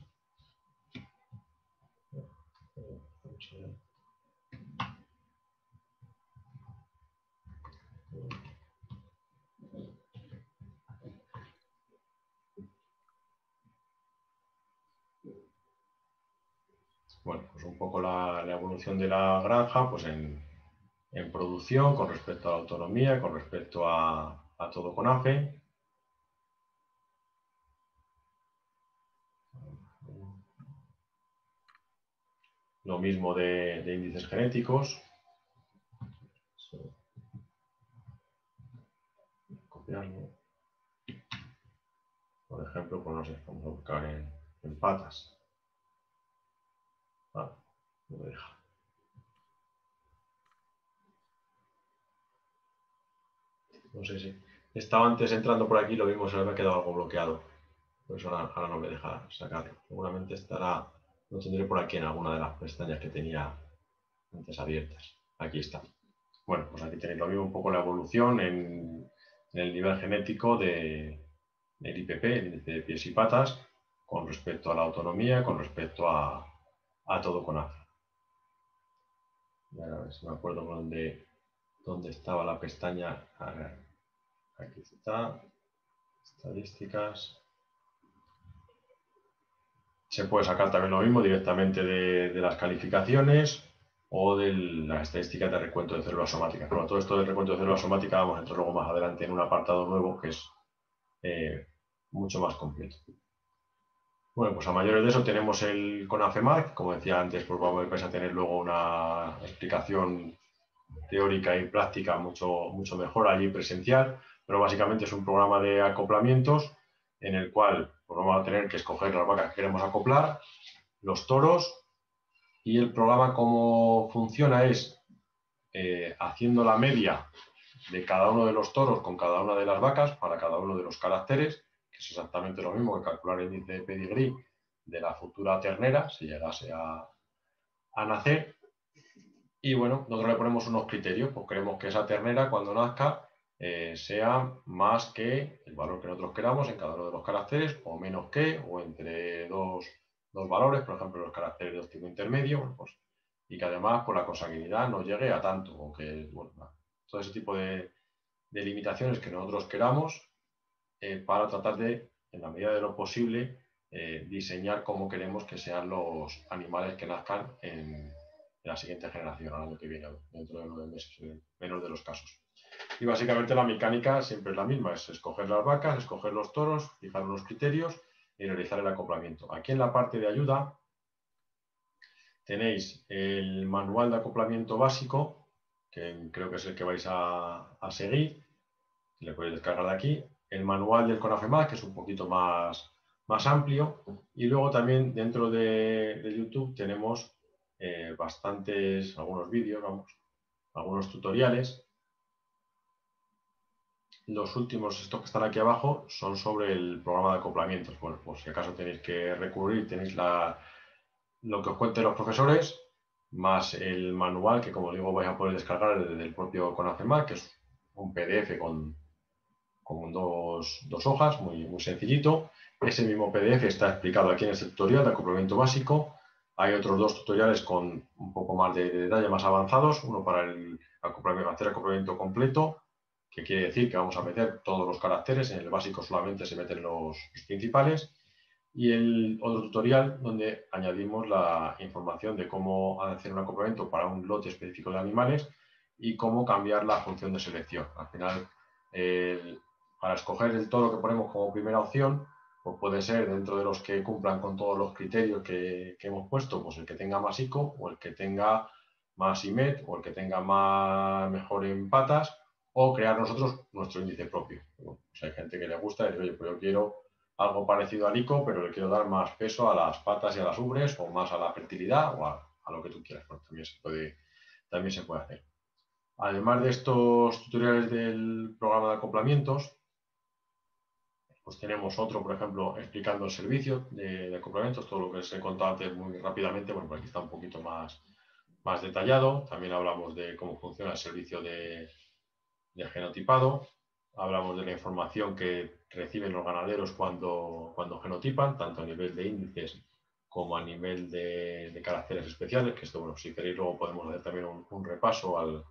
A: bueno, pues un poco la, evolución de la granja pues en, producción con respecto a la autonomía, con respecto a, todo con AFE. Lo mismo de, índices genéticos. Por ejemplo, pues no sé, vamos a buscar en patas. No deja. No sé si. Estaba antes entrando por aquí, lo mismo se me ha quedado algo bloqueado. Por eso ahora, no me deja sacarlo. Seguramente estará, lo tendré por aquí en alguna de las pestañas que tenía antes abiertas. Aquí está. Bueno, pues aquí tenéis lo mismo un poco la evolución en, el nivel genético de, del IPP, de pies y patas, con respecto a la autonomía, con respecto a, todo con A. a ver si me acuerdo dónde, dónde estaba la pestaña. aquí está. Estadísticas. Se puede sacar también lo mismo directamente de, las calificaciones o de las estadísticas de recuento de células somáticas. Pero todo esto del recuento de células somáticas vamos a entrar luego más adelante en un apartado nuevo que es eh, mucho más completo. Bueno, pues a mayores de eso tenemos el CONAFEMARC, como decía antes, pues vamos a tener luego una explicación teórica y práctica mucho, mucho mejor allí presencial, pero básicamente es un programa de acoplamientos en el cual pues vamos a tener que escoger las vacas que queremos acoplar, los toros, y el programa cómo funciona es eh, haciendo la media de cada uno de los toros con cada una de las vacas para cada uno de los caracteres, que es exactamente lo mismo que calcular el índice de pedigrí de la futura ternera, si llegase a, nacer. Y bueno, nosotros le ponemos unos criterios, pues queremos que esa ternera cuando nazca eh, sea más que el valor que nosotros queramos en cada uno de los caracteres, o menos que, o entre dos, valores, por ejemplo, los caracteres de óptimo intermedio, pues, y que además por la consanguinidad no llegue a tanto, o que, bueno, todo ese tipo de limitaciones que nosotros queramos eh, para tratar de, en la medida de lo posible, eh, diseñar cómo queremos que sean los animales que nazcan en, la siguiente generación, al año que viene, dentro de nueve meses, en menos de los casos. Y básicamente la mecánica siempre es la misma, es escoger las vacas, escoger los toros, fijar unos criterios y realizar el acoplamiento. Aquí en la parte de ayuda tenéis el manual de acoplamiento básico, que creo que es el que vais a, a seguir, le podéis descargar de aquí, el manual del CONAFEMAC, que es un poquito más, más amplio, y luego también dentro de, YouTube tenemos eh, bastantes, algunos vídeos, vamos, algunos tutoriales. Los últimos, estos que están aquí abajo, son sobre el programa de acoplamientos. Bueno, pues si acaso tenéis que recurrir, tenéis la, lo que os cuenten los profesores, más el manual que, como digo, vais a poder descargar desde el propio CONAFEMAC, que es un PDF con con dos, hojas, muy, muy sencillito. Ese mismo PDF está explicado aquí en este tutorial de acoplamiento básico. Hay otros dos tutoriales con un poco más de, detalle, más avanzados. Uno para el acoplamiento, hacer acoplamiento completo, que quiere decir que vamos a meter todos los caracteres. En el básico solamente se meten los, principales. Y el otro tutorial donde añadimos la información de cómo hacer un acoplamiento para un lote específico de animales y cómo cambiar la función de selección. Al final, el, para escoger el toro que ponemos como primera opción, pues puede ser dentro de los que cumplan con todos los criterios que, hemos puesto, pues el que tenga más ICO o el que tenga más IMET o el que tenga más mejor en patas o crear nosotros nuestro índice propio. Pues hay gente que le gusta y dice, oye, pues yo quiero algo parecido al ICO, pero le quiero dar más peso a las patas y a las ubres o más a la fertilidad o a, lo que tú quieras. Pues también, se puede, también se puede hacer. Además de estos tutoriales del programa de acoplamientos, pues tenemos otro, por ejemplo, explicando el servicio de, complementos, todo lo que os he contado antes muy rápidamente, bueno, por aquí está un poquito más, más detallado. También hablamos de cómo funciona el servicio de, genotipado. Hablamos de la información que reciben los ganaderos cuando, cuando genotipan, tanto a nivel de índices como a nivel de, caracteres especiales, que esto, bueno, si queréis luego podemos hacer también un, repaso al,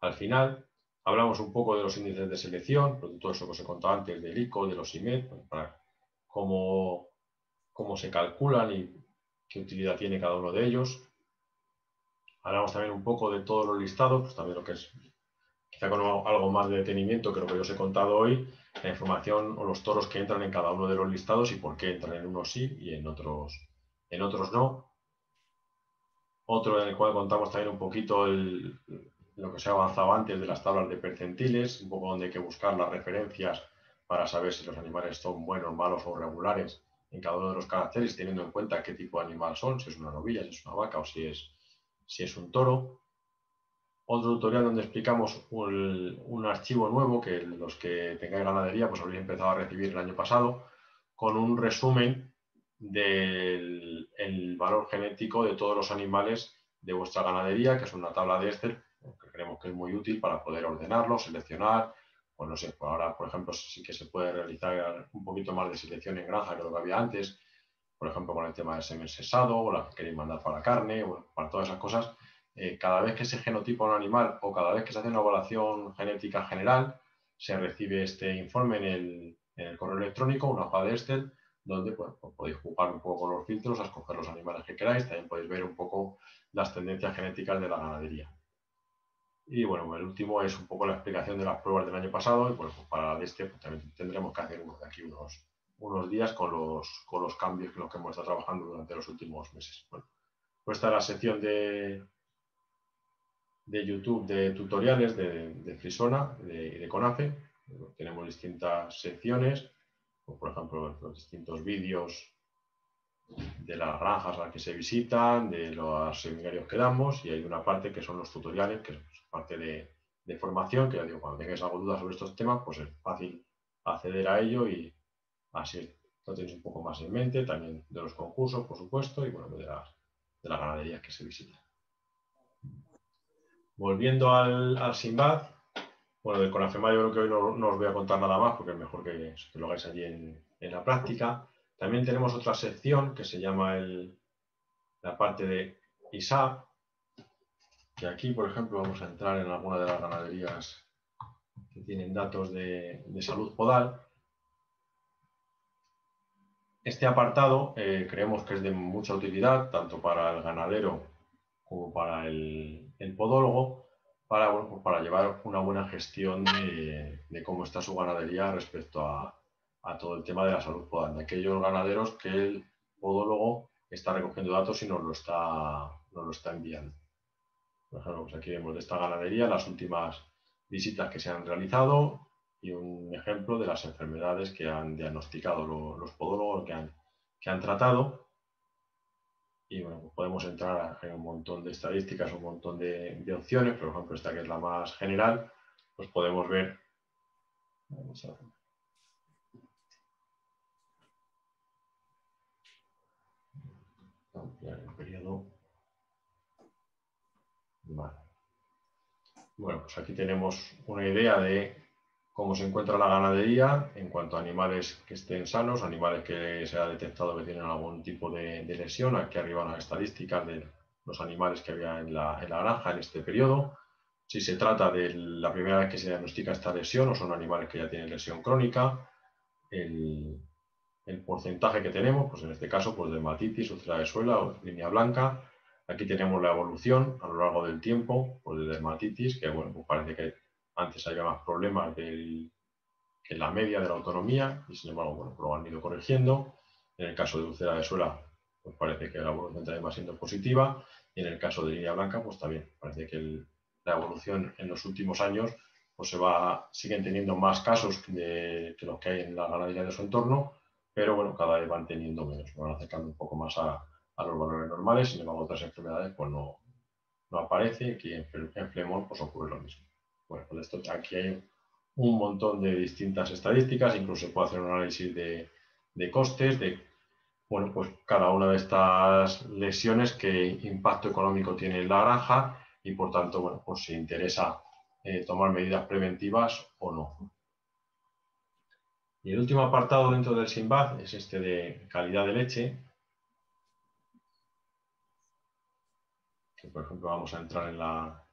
A: al final. Hablamos un poco de los índices de selección, todo eso que os he contado antes, del ICO, de los IMED, para cómo, cómo se calculan y qué utilidad tiene cada uno de ellos. Hablamos también un poco de todos los listados, pues también lo que es, quizá con algo más de detenimiento que lo que os he contado hoy, la información o los toros que entran en cada uno de los listados y por qué entran en unos sí y en otros, en otros no. Otro en el cual contamos también un poquito el, lo que se ha avanzado antes de las tablas de percentiles, un poco donde hay que buscar las referencias para saber si los animales son buenos, malos o regulares en cada uno de los caracteres, teniendo en cuenta qué tipo de animal son, si es una novilla, si es una vaca o si es, si es un toro. Otro tutorial donde explicamos un, archivo nuevo que los que tengáis ganadería pues habréis empezado a recibir el año pasado con un resumen del valor genético de todos los animales de vuestra ganadería, que es una tabla de Excel creemos que es muy útil para poder ordenarlo, seleccionar. Pues no sé, ahora, por ejemplo, sí que se puede realizar un poquito más de selección en granja que lo que había antes, por ejemplo, con el tema del semen sesado o la que queréis mandar para carne, o para todas esas cosas. Eh, cada vez que se genotipa un animal o cada vez que se hace una evaluación genética general, se recibe este informe en el, en el correo electrónico, una hoja de Excel, donde pues, podéis jugar un poco con los filtros, a escoger los animales que queráis, también podéis ver un poco las tendencias genéticas de la ganadería. Y bueno, el último es un poco la explicación de las pruebas del año pasado y bueno, pues para este pues también tendremos que hacer uno de aquí unos, unos días con los, con los cambios que los que hemos estado trabajando durante los últimos meses. Bueno, pues esta es la sección de, de YouTube de tutoriales de, de Frisona y de, de, Conafe. tenemos distintas secciones, pues, por ejemplo, los distintos vídeos de las granjas a las que se visitan, de los seminarios que damos y hay una parte que son los tutoriales, que es parte de, formación, que ya digo, cuando tengáis alguna duda sobre estos temas, pues es fácil acceder a ello y así lo tenéis un poco más en mente, también de los concursos, por supuesto, y bueno, de las, de ganaderías que se visitan. Volviendo al, Simbad, bueno, del Conafema yo creo que hoy no, os voy a contar nada más porque es mejor que, lo hagáis allí en la práctica. También tenemos otra sección que se llama el, la parte de ISAP. Y aquí, por ejemplo, vamos a entrar en alguna de las ganaderías que tienen datos de, salud podal. Este apartado eh, creemos que es de mucha utilidad, tanto para el ganadero como para el, podólogo, para, pues para, llevar una buena gestión de, de cómo está su ganadería respecto a, a todo el tema de la salud podal, de aquellos ganaderos que el podólogo está recogiendo datos y nos lo está, lo está enviando. Por ejemplo, pues aquí vemos de esta ganadería las últimas visitas que se han realizado y un ejemplo de las enfermedades que han diagnosticado los, podólogos que han, que han tratado. Y bueno, pues podemos entrar en un montón de estadísticas, un montón de, de opciones, por ejemplo, esta que es la más general, pues podemos ver. Vamos a el periodo. Bueno, pues aquí tenemos una idea de cómo se encuentra la ganadería en cuanto a animales que estén sanos, animales que se ha detectado que tienen algún tipo de, lesión. Aquí arriba las estadísticas de los animales que había en la, granja en este periodo. Si se trata de la primera vez que se diagnostica esta lesión o son animales que ya tienen lesión crónica, el, porcentaje que tenemos, pues en este caso, pues de hematitis, úlcera de suela o línea blanca. Aquí tenemos la evolución a lo largo del tiempo, pues de dermatitis, que bueno, pues parece que antes había más problemas que la media de la autonomía, y sin embargo, bueno, pues lo han ido corrigiendo. En el caso de úlcera de suela, pues parece que la evolución también va siendo positiva, y en el caso de línea blanca, pues también parece que la evolución en los últimos años pues se va, siguen teniendo más casos que los que hay en la ganadería de su entorno, pero bueno, cada vez van teniendo menos, van acercando un poco más a, los valores normales, sin embargo otras enfermedades pues no, no aparece, aquí en, en pues ocurre lo mismo. Bueno, pues esto, aquí hay un montón de distintas estadísticas, incluso se puede hacer un análisis de, de costes, de bueno, pues cada una de estas lesiones, qué impacto económico tiene la granja y por tanto, bueno, pues si interesa eh, tomar medidas preventivas o no. Y el último apartado dentro del SIMBAD es este de calidad de leche. Por ejemplo vamos a entrar en la,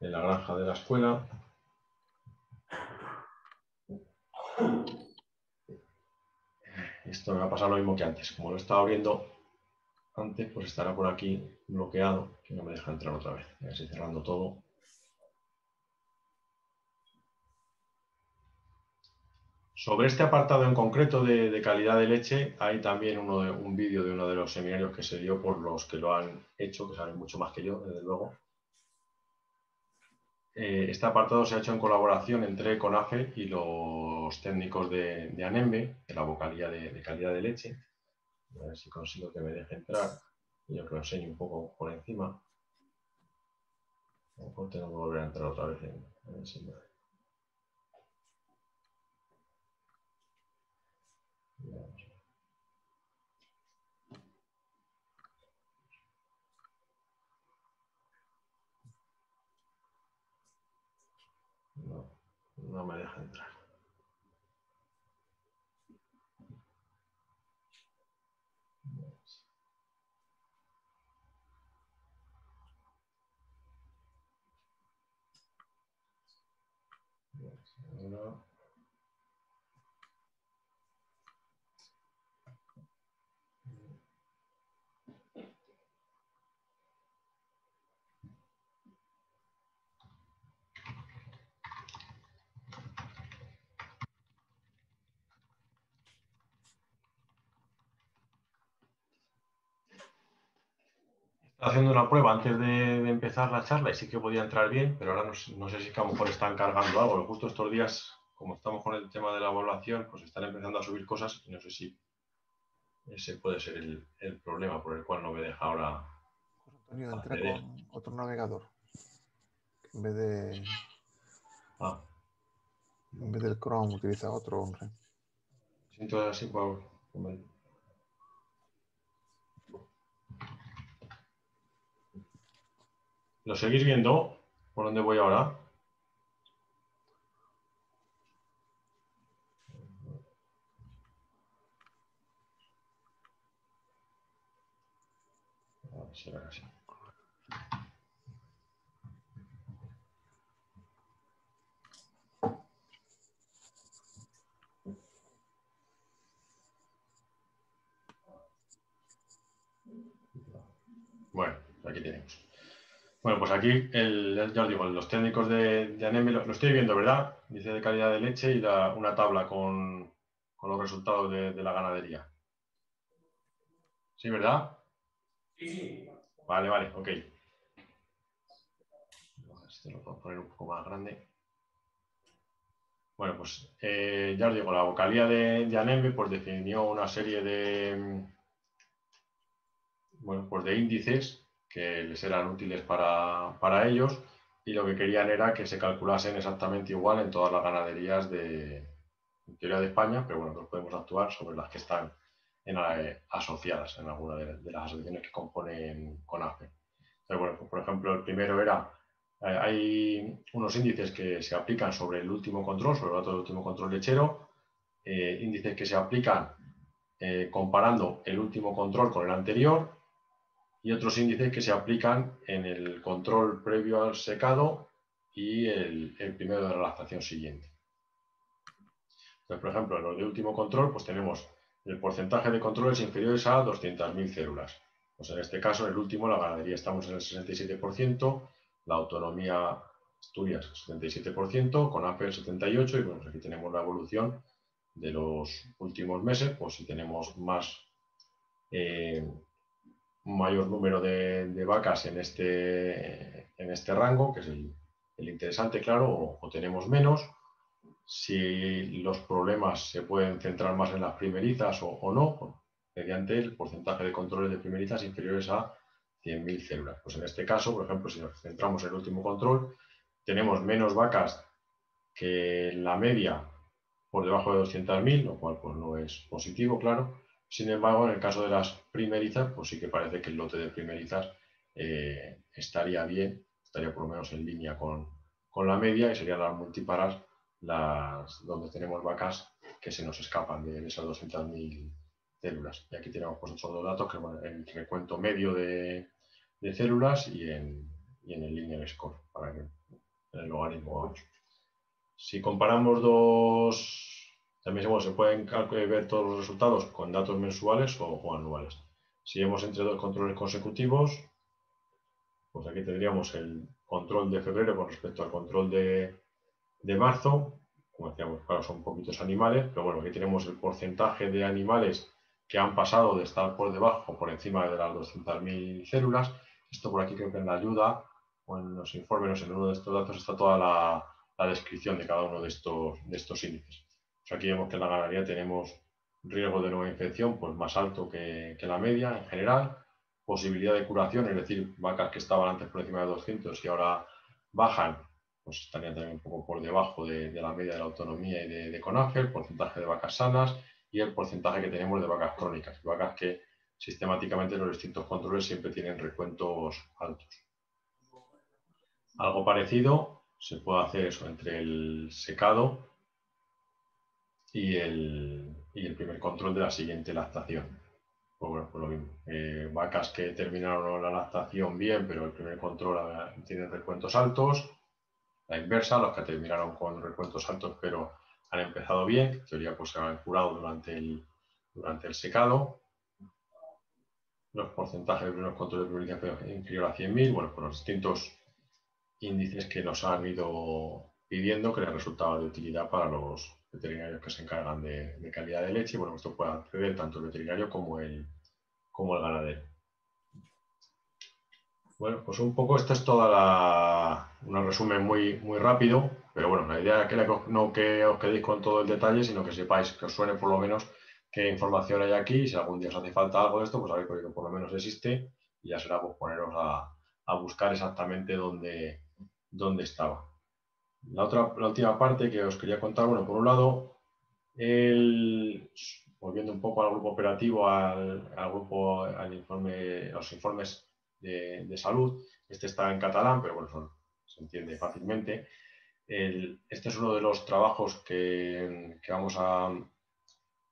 A: en la granja de la escuela. Esto me va a pasar lo mismo que antes. Como lo estaba viendo antes, pues estará por aquí bloqueado, que no me deja entrar otra vez. Voy cerrando todo. Sobre este apartado en concreto de, calidad de leche, hay también uno de, un vídeo de uno de los seminarios que se dio por los que lo han hecho, que saben mucho más que yo, desde luego. Eh, este apartado se ha hecho en colaboración entre CONAFE y los técnicos de, ANEMBE, de la vocalía de, calidad de leche. A ver si consigo que me deje entrar y os lo enseño un poco por encima. A lo mejor tengo que volver a entrar otra vez en, seminario. No, no me deja entrar. No. Haciendo una prueba antes de, empezar la charla y sí que podía entrar bien, pero ahora no, sé si a lo mejor están cargando algo. Justo estos días, como estamos con el tema de la evaluación, pues están empezando a subir cosas y no sé si ese puede ser el, problema por el cual no me deja ahora.
B: Antonio, entra con otro navegador. En vez de. Ah. En vez del Chrome, utiliza otro, hombre.
A: Siento así por. ¿Lo seguís viendo? ¿Por dónde voy ahora? Bueno, aquí tenemos. Bueno, pues aquí, ya os digo, los técnicos de, de lo, estoy viendo, ¿verdad? Dice de calidad de leche y una tabla con, los resultados de, la ganadería. ¿Sí, verdad? Sí. Vale, vale, ok. Este lo puedo poner un poco más grande. Bueno, pues eh, ya os digo, la vocalía de, de pues definió una serie de, bueno, pues de índices que les eran útiles para, ellos y lo que querían era que se calculasen exactamente igual en todas las ganaderías de, teoría de España, pero bueno, podemos actuar sobre las que están en, eh, asociadas en alguna de, las asociaciones que componen CONAFE. Entonces, bueno, pues, por ejemplo, el primero era, eh, hay unos índices que se aplican sobre el último control, sobre el dato del último control lechero, eh, índices que se aplican comparando el último control con el anterior y otros índices que se aplican en el control previo al secado y el, primero de la lactación siguiente. Entonces, por ejemplo, en los de último control, pues tenemos el porcentaje de controles inferiores a 200.000 células. Pues en este caso, en el último, la ganadería estamos en el 67%, la autonomía Asturias 77%, con el 78%, y bueno, aquí tenemos la evolución de los últimos meses, pues si tenemos más eh, un mayor número de, vacas en este, en este rango, que es el, interesante, claro, o, tenemos menos. Si los problemas se pueden centrar más en las primerizas o, no, mediante el porcentaje de controles de primerizas inferiores a 100.000 células. Pues en este caso, por ejemplo, si nos centramos en el último control, tenemos menos vacas que la media por debajo de 200.000, lo cual pues, no es positivo, claro. Sin embargo, en el caso de las primerizas, pues sí que parece que el lote de primerizas eh, estaría bien, estaría por lo menos en línea con, la media y serían las multiparas las, donde tenemos vacas que se nos escapan de esas 200.000 células. Y aquí tenemos pues, dos datos, que el recuento medio de, células y en, en el score, para que, el logaritmo 8. Si comparamos dos, también se pueden ver todos los resultados con datos mensuales o, anuales. Si vemos entre dos controles consecutivos, pues aquí tendríamos el control de febrero con respecto al control de, marzo. Como decíamos, claro, son poquitos animales, pero bueno, aquí tenemos el porcentaje de animales que han pasado de estar por debajo por encima de las 200.000 células. Esto por aquí creo que en la ayuda o en los informes, en uno de estos datos está toda la, la descripción de cada uno de estos, de estos índices. Aquí vemos que en la ganadería tenemos riesgo de nueva infección pues, más alto que, la media en general, posibilidad de curación, es decir, vacas que estaban antes por encima de 200 y ahora bajan, pues estarían también un poco por debajo de, la media de la autonomía y de, de CONAFE, el porcentaje de vacas sanas y el porcentaje que tenemos de vacas crónicas, vacas que sistemáticamente los distintos controles siempre tienen recuentos altos. Algo parecido se puede hacer eso entre el secado y el, primer control de la siguiente lactación. Pues bueno, pues lo mismo. Eh, vacas que terminaron la lactación bien, pero el primer control tiene recuentos altos. La inversa, los que terminaron con recuentos altos, pero han empezado bien, en teoría pues se han curado durante el, durante el secado. Los porcentajes de primeros controles de inferior a 100.000, bueno, pues los distintos índices que nos han ido pidiendo que les resultaba de utilidad para los veterinarios que se encargan de, calidad de leche. Bueno, esto puede acceder tanto el veterinario como el, como el ganadero. Bueno, pues un poco esto es toda la, un resumen muy, muy rápido, pero bueno, la idea es que no que os quedéis con todo el detalle, sino que sepáis que os suene por lo menos qué información hay aquí, si algún día os hace falta algo de esto, pues sabéis que por lo menos existe y ya será pues poneros a, a buscar exactamente dónde, dónde estaba. La, otra, la última parte que os quería contar, bueno, por un lado, volviendo un poco al grupo operativo, al, grupo, al informe, los informes de, salud, este está en catalán, pero bueno, se entiende fácilmente. este es uno de los trabajos que, vamos a,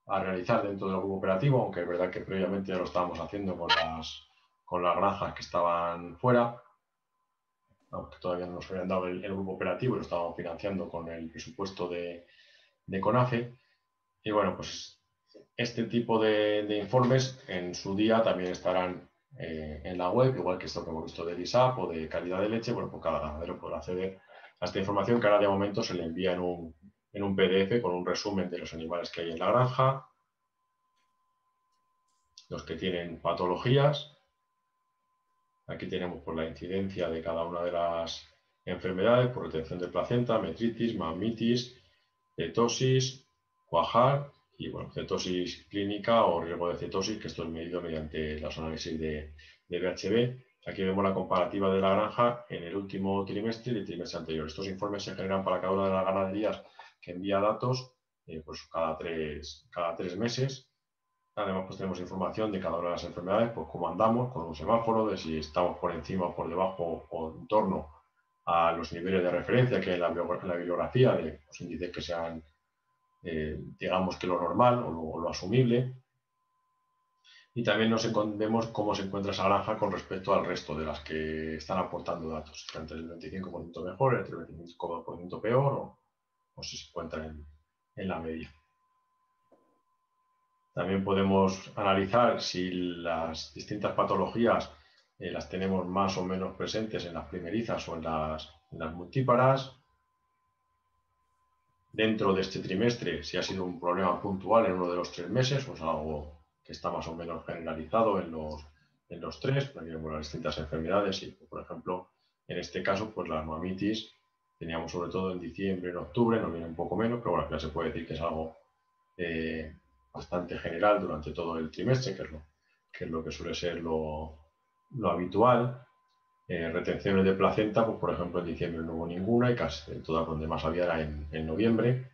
A: a, realizar dentro del grupo operativo, aunque es verdad que previamente ya lo estábamos haciendo con las, con las granjas que estaban fuera aunque todavía no nos habían dado el, grupo operativo lo estábamos financiando con el presupuesto de, CONAFE. Y bueno, pues este tipo de, informes en su día también estarán eh, en la web, igual que esto que hemos visto de ISAP o de calidad de leche, bueno, pues cada ganadero podrá acceder a esta información que ahora de momento se le envía en un PDF con un resumen de los animales que hay en la granja, los que tienen patologías Aquí tenemos por la incidencia de cada una de las enfermedades, por retención de placenta, metritis, mamitis, cetosis, cuajar y bueno, cetosis clínica o riesgo de cetosis, que esto es medido mediante los análisis de, de BHB. Aquí vemos la comparativa de la granja en el último trimestre y el trimestre anterior. Estos informes se generan para cada una de las ganaderías que envía datos eh, pues cada, tres, cada tres meses Además, pues tenemos información de cada una de las enfermedades, pues cómo andamos con un semáforo, de si estamos por encima por debajo o en torno a los niveles de referencia que hay en la, bibliografía, de los índices que sean, eh, digamos que lo normal o lo, asumible. Y también nos vemos cómo se encuentra esa granja con respecto al resto de las que están aportando datos, entre el 25% mejor, entre el 25% peor o, o si se encuentra en la media. También podemos analizar si las distintas patologías eh, las tenemos más o menos presentes en las primerizas o en las, multíparas. Dentro de este trimestre, si ha sido un problema puntual en uno de los tres meses, o es algo que está más o menos generalizado en los, en los tres, tenemos las distintas enfermedades y, por ejemplo, en este caso, pues la mamitis teníamos sobre todo en diciembre, en octubre, no viene un poco menos, pero bueno, ya se puede decir que es algo eh, bastante general durante todo el trimestre, que es lo que, suele ser lo, habitual. Eh, retenciones de placenta, pues por ejemplo en diciembre no hubo ninguna y casi todas donde más había era en, noviembre.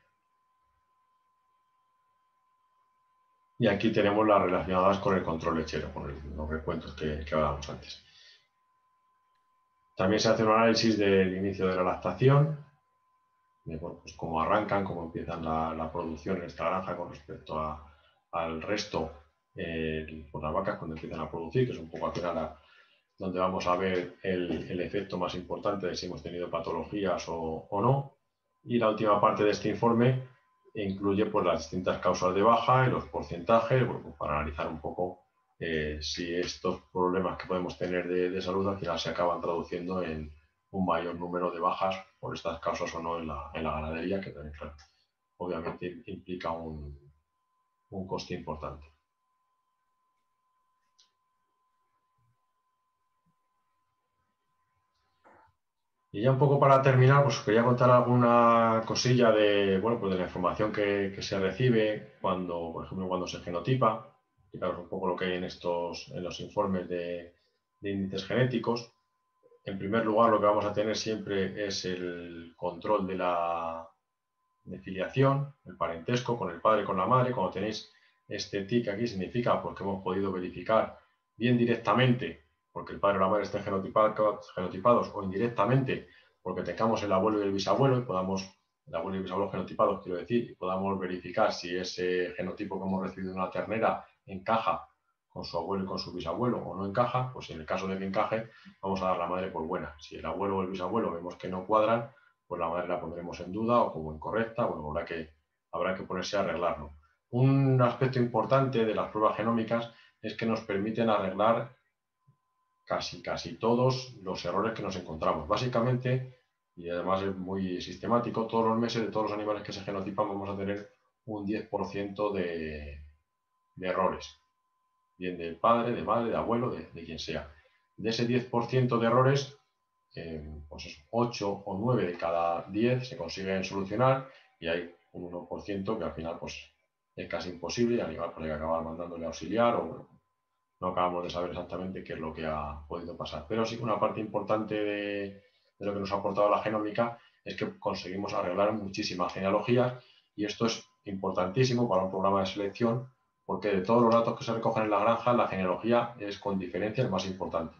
A: Y aquí tenemos las relacionadas con el control lechero, con los recuentos que, que hablábamos antes. También se hace un análisis del inicio de la lactación, pues cómo arrancan, cómo empiezan la, producción en esta granja con respecto al resto, eh, las vacas cuando empiezan a producir, que es un poco al final donde vamos a ver el, efecto más importante de si hemos tenido patologías o, no. Y la última parte de este informe incluye pues, las distintas causas de baja y los porcentajes, pues, para analizar un poco eh, si estos problemas que podemos tener de, salud al final se acaban traduciendo en un mayor número de bajas por estas causas o no en la, ganadería, que también, obviamente implica un, un coste importante. Y ya un poco para terminar, pues quería contar alguna cosilla de, bueno, pues de la información que, se recibe cuando, por ejemplo, cuando se genotipa explicaros un poco lo que hay en estos, en los informes de, índices genéticos. En primer lugar, lo que vamos a tener siempre es el control de la de filiación, el parentesco con el padre, con la madre. Cuando tenéis este tic aquí significa porque hemos podido verificar bien directamente porque el padre o la madre estén genotipados, genotipados o indirectamente porque tengamos el abuelo y el bisabuelo y podamos, el abuelo y el bisabuelo genotipados, quiero decir, y podamos verificar si ese genotipo que hemos recibido en una ternera encaja con su abuelo y con su bisabuelo o no encaja, pues en el caso de que encaje, vamos a dar la madre por buena. Si el abuelo o el bisabuelo vemos que no cuadran, pues la madre la pondremos en duda o como incorrecta, bueno, habrá que, habrá que ponerse a arreglarlo. Un aspecto importante de las pruebas genómicas es que nos permiten arreglar casi, casi todos los errores que nos encontramos. Básicamente, y además es muy sistemático, todos los meses de todos los animales que se genotipan vamos a tener un 10% de, de errores, bien del padre, de madre, de abuelo, de, quien sea. De ese 10% de errores, eh, pues 8 o 9 de cada 10 se consiguen solucionar y hay un 1% que al final pues, es casi imposible al animal pues, acabar mandándole auxiliar o no acabamos de saber exactamente qué es lo que ha podido pasar. Pero sí una parte importante de, de lo que nos ha aportado la genómica es que conseguimos arreglar muchísimas genealogías y esto es importantísimo para un programa de selección porque de todos los datos que se recogen en la granja, la genealogía es con diferencia el más importante.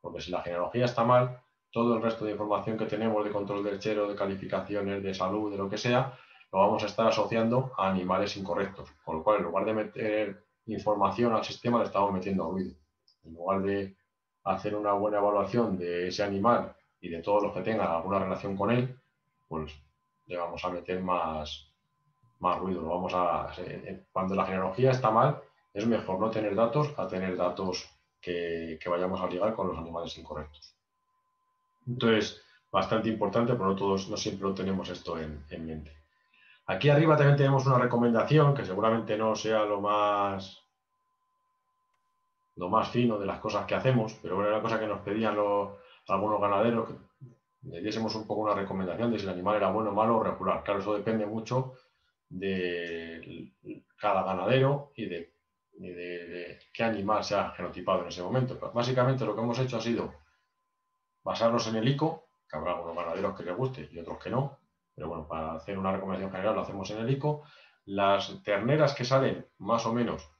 A: Porque si la genealogía está mal, todo el resto de información que tenemos de control del chero, de calificaciones, de salud, de lo que sea, lo vamos a estar asociando a animales incorrectos. Con lo cual, en lugar de meter información al sistema, le estamos metiendo ruido. En lugar de hacer una buena evaluación de ese animal y de todos los que tengan alguna relación con él, pues le vamos a meter más, más ruido. Vamos a, eh, cuando la genealogía está mal, es mejor no tener datos a tener datos que, vayamos a ligar con los animales incorrectos. Entonces, bastante importante, pero no todos, no siempre lo tenemos esto en, mente. Aquí arriba también tenemos una recomendación que seguramente no sea lo más lo más fino de las cosas que hacemos, pero bueno, era una cosa que nos pedían los, algunos ganaderos, que le diésemos un poco una recomendación de si el animal era bueno, malo o regular. Claro, eso depende mucho de cada ganadero y de, qué animal se ha genotipado en ese momento. básicamente lo que hemos hecho ha sido basarnos en el ICO, que habrá algunos ganaderos que les guste y otros que no, pero bueno, para hacer una recomendación general lo hacemos en el ICO. Las terneras que salen más o menos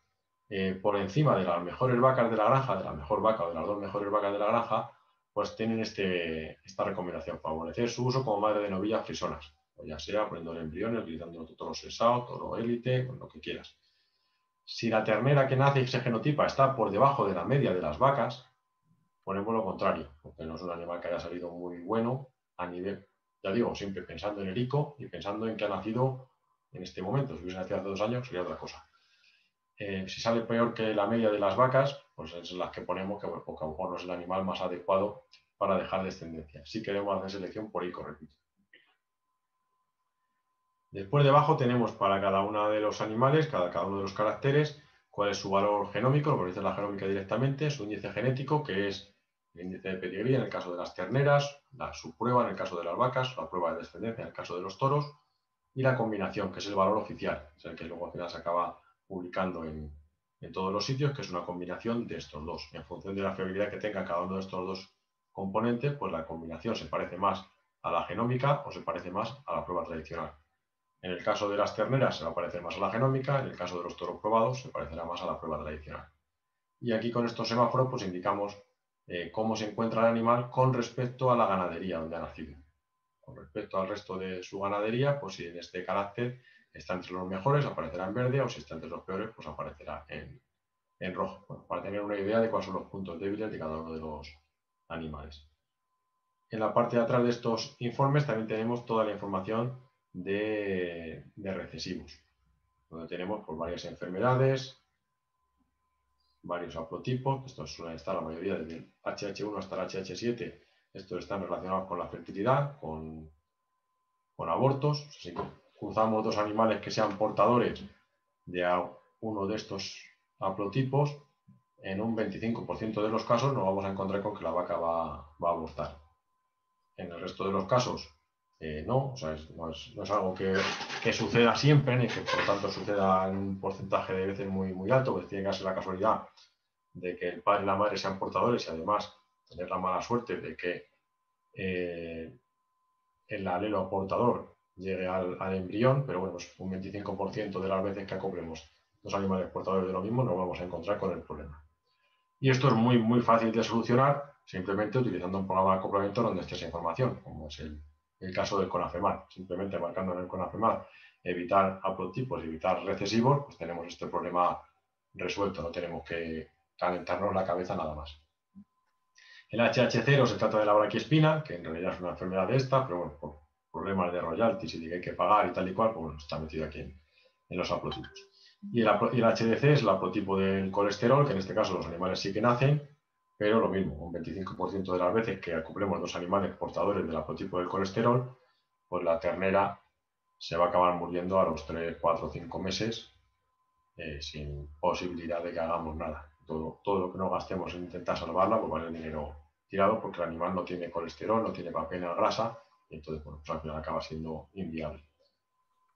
A: eh, por encima de las mejores vacas de la granja, de la mejor vaca o de las dos mejores vacas de la granja, pues tienen este, esta recomendación, favorecer su uso como madre de novillas frisonas ya sea poniendo embriones, utilizando toro sesao, toro élite, con lo que quieras. Si la ternera que nace y se genotipa está por debajo de la media de las vacas, ponemos lo contrario, porque no es un animal que haya salido muy bueno a nivel, ya digo, siempre pensando en el ICO y pensando en que ha nacido en este momento. Si hubiese nacido hace dos años sería otra cosa. Eh, si sale peor que la media de las vacas, pues es las que ponemos que, porque a lo mejor no es el animal más adecuado para dejar descendencia. Si queremos hacer selección por ICO, repito. Después debajo tenemos para cada uno de los animales, cada, uno de los caracteres, cuál es su valor genómico, lo que dice la genómica directamente, su índice genético, que es el índice de pedigrí en el caso de las terneras, la subprueba en el caso de las vacas, la prueba de descendencia en el caso de los toros, y la combinación, que es el valor oficial, es el que luego al final se acaba publicando en, todos los sitios, que es una combinación de estos dos. En función de la fiabilidad que tenga cada uno de estos dos componente, pues la combinación se parece más a la genómica o se parece más a la prueba tradicional. En el caso de las terneras se va a parecer más a la genómica, en el caso de los toros probados se parecerá más a la prueba tradicional. Y aquí con estos semáforos pues indicamos eh, cómo se encuentra el animal con respecto a la ganadería donde ha nacido. Con respecto al resto de su ganadería, pues si en este carácter está entre los mejores, aparecerá en verde, o si está entre los peores, pues aparecerá en, rojo, para tener una idea de cuáles son los puntos débiles de cada uno de los animales. En la parte de atrás de estos informes también tenemos toda la información de, recesivos, donde tenemos pues, varias enfermedades, varios haplotipos, estos suelen estar la mayoría desde el HH1 hasta el HH7, estos están relacionados con la fertilidad, con, con abortos, que cruzamos dos animales que sean portadores de uno de estos haplotipos, en un 25% de los casos nos vamos a encontrar con que la vaca va, a abortar. En el resto de los casos, eh, no, o sea, no, es, algo que, suceda siempre, ni que por tanto suceda en un porcentaje de veces muy, muy alto, pues tiene que ser la casualidad de que el padre y la madre sean portadores y además tener la mala suerte de que eh, el alelo portador llegue al, embrión, pero bueno, pues un 25% de las veces que acoplemos dos animales portadores de lo mismo, nos vamos a encontrar con el problema. Y esto es muy, muy fácil de solucionar simplemente utilizando un programa de acoplamiento donde esté esa información, como es el, caso del CONAFEMAR. Simplemente marcando en el CONAFEMAR evitar haplotipos, evitar recesivos, pues tenemos este problema resuelto, no tenemos que calentarnos la cabeza nada más. El HH0 se trata de la braquiespina, que en realidad es una enfermedad de esta, pero bueno, por problemas de royalties y de que hay que pagar y tal y cual, pues bueno, está metido aquí en, los haplotipos. Y el, HDC es el haplotipo del colesterol, que en este caso los animales sí que nacen, pero lo mismo, un 25% de las veces que acoplemos dos animales portadores del haplotipo del colesterol, pues la ternera se va a acabar muriendo a los 3, 4, 5 meses eh, sin posibilidad de que hagamos nada. Todo, todo lo que no gastemos en intentar salvarla, pues vale el dinero tirado porque el animal no tiene colesterol, no tiene apenas grasa y entonces, pues al final acaba siendo inviable.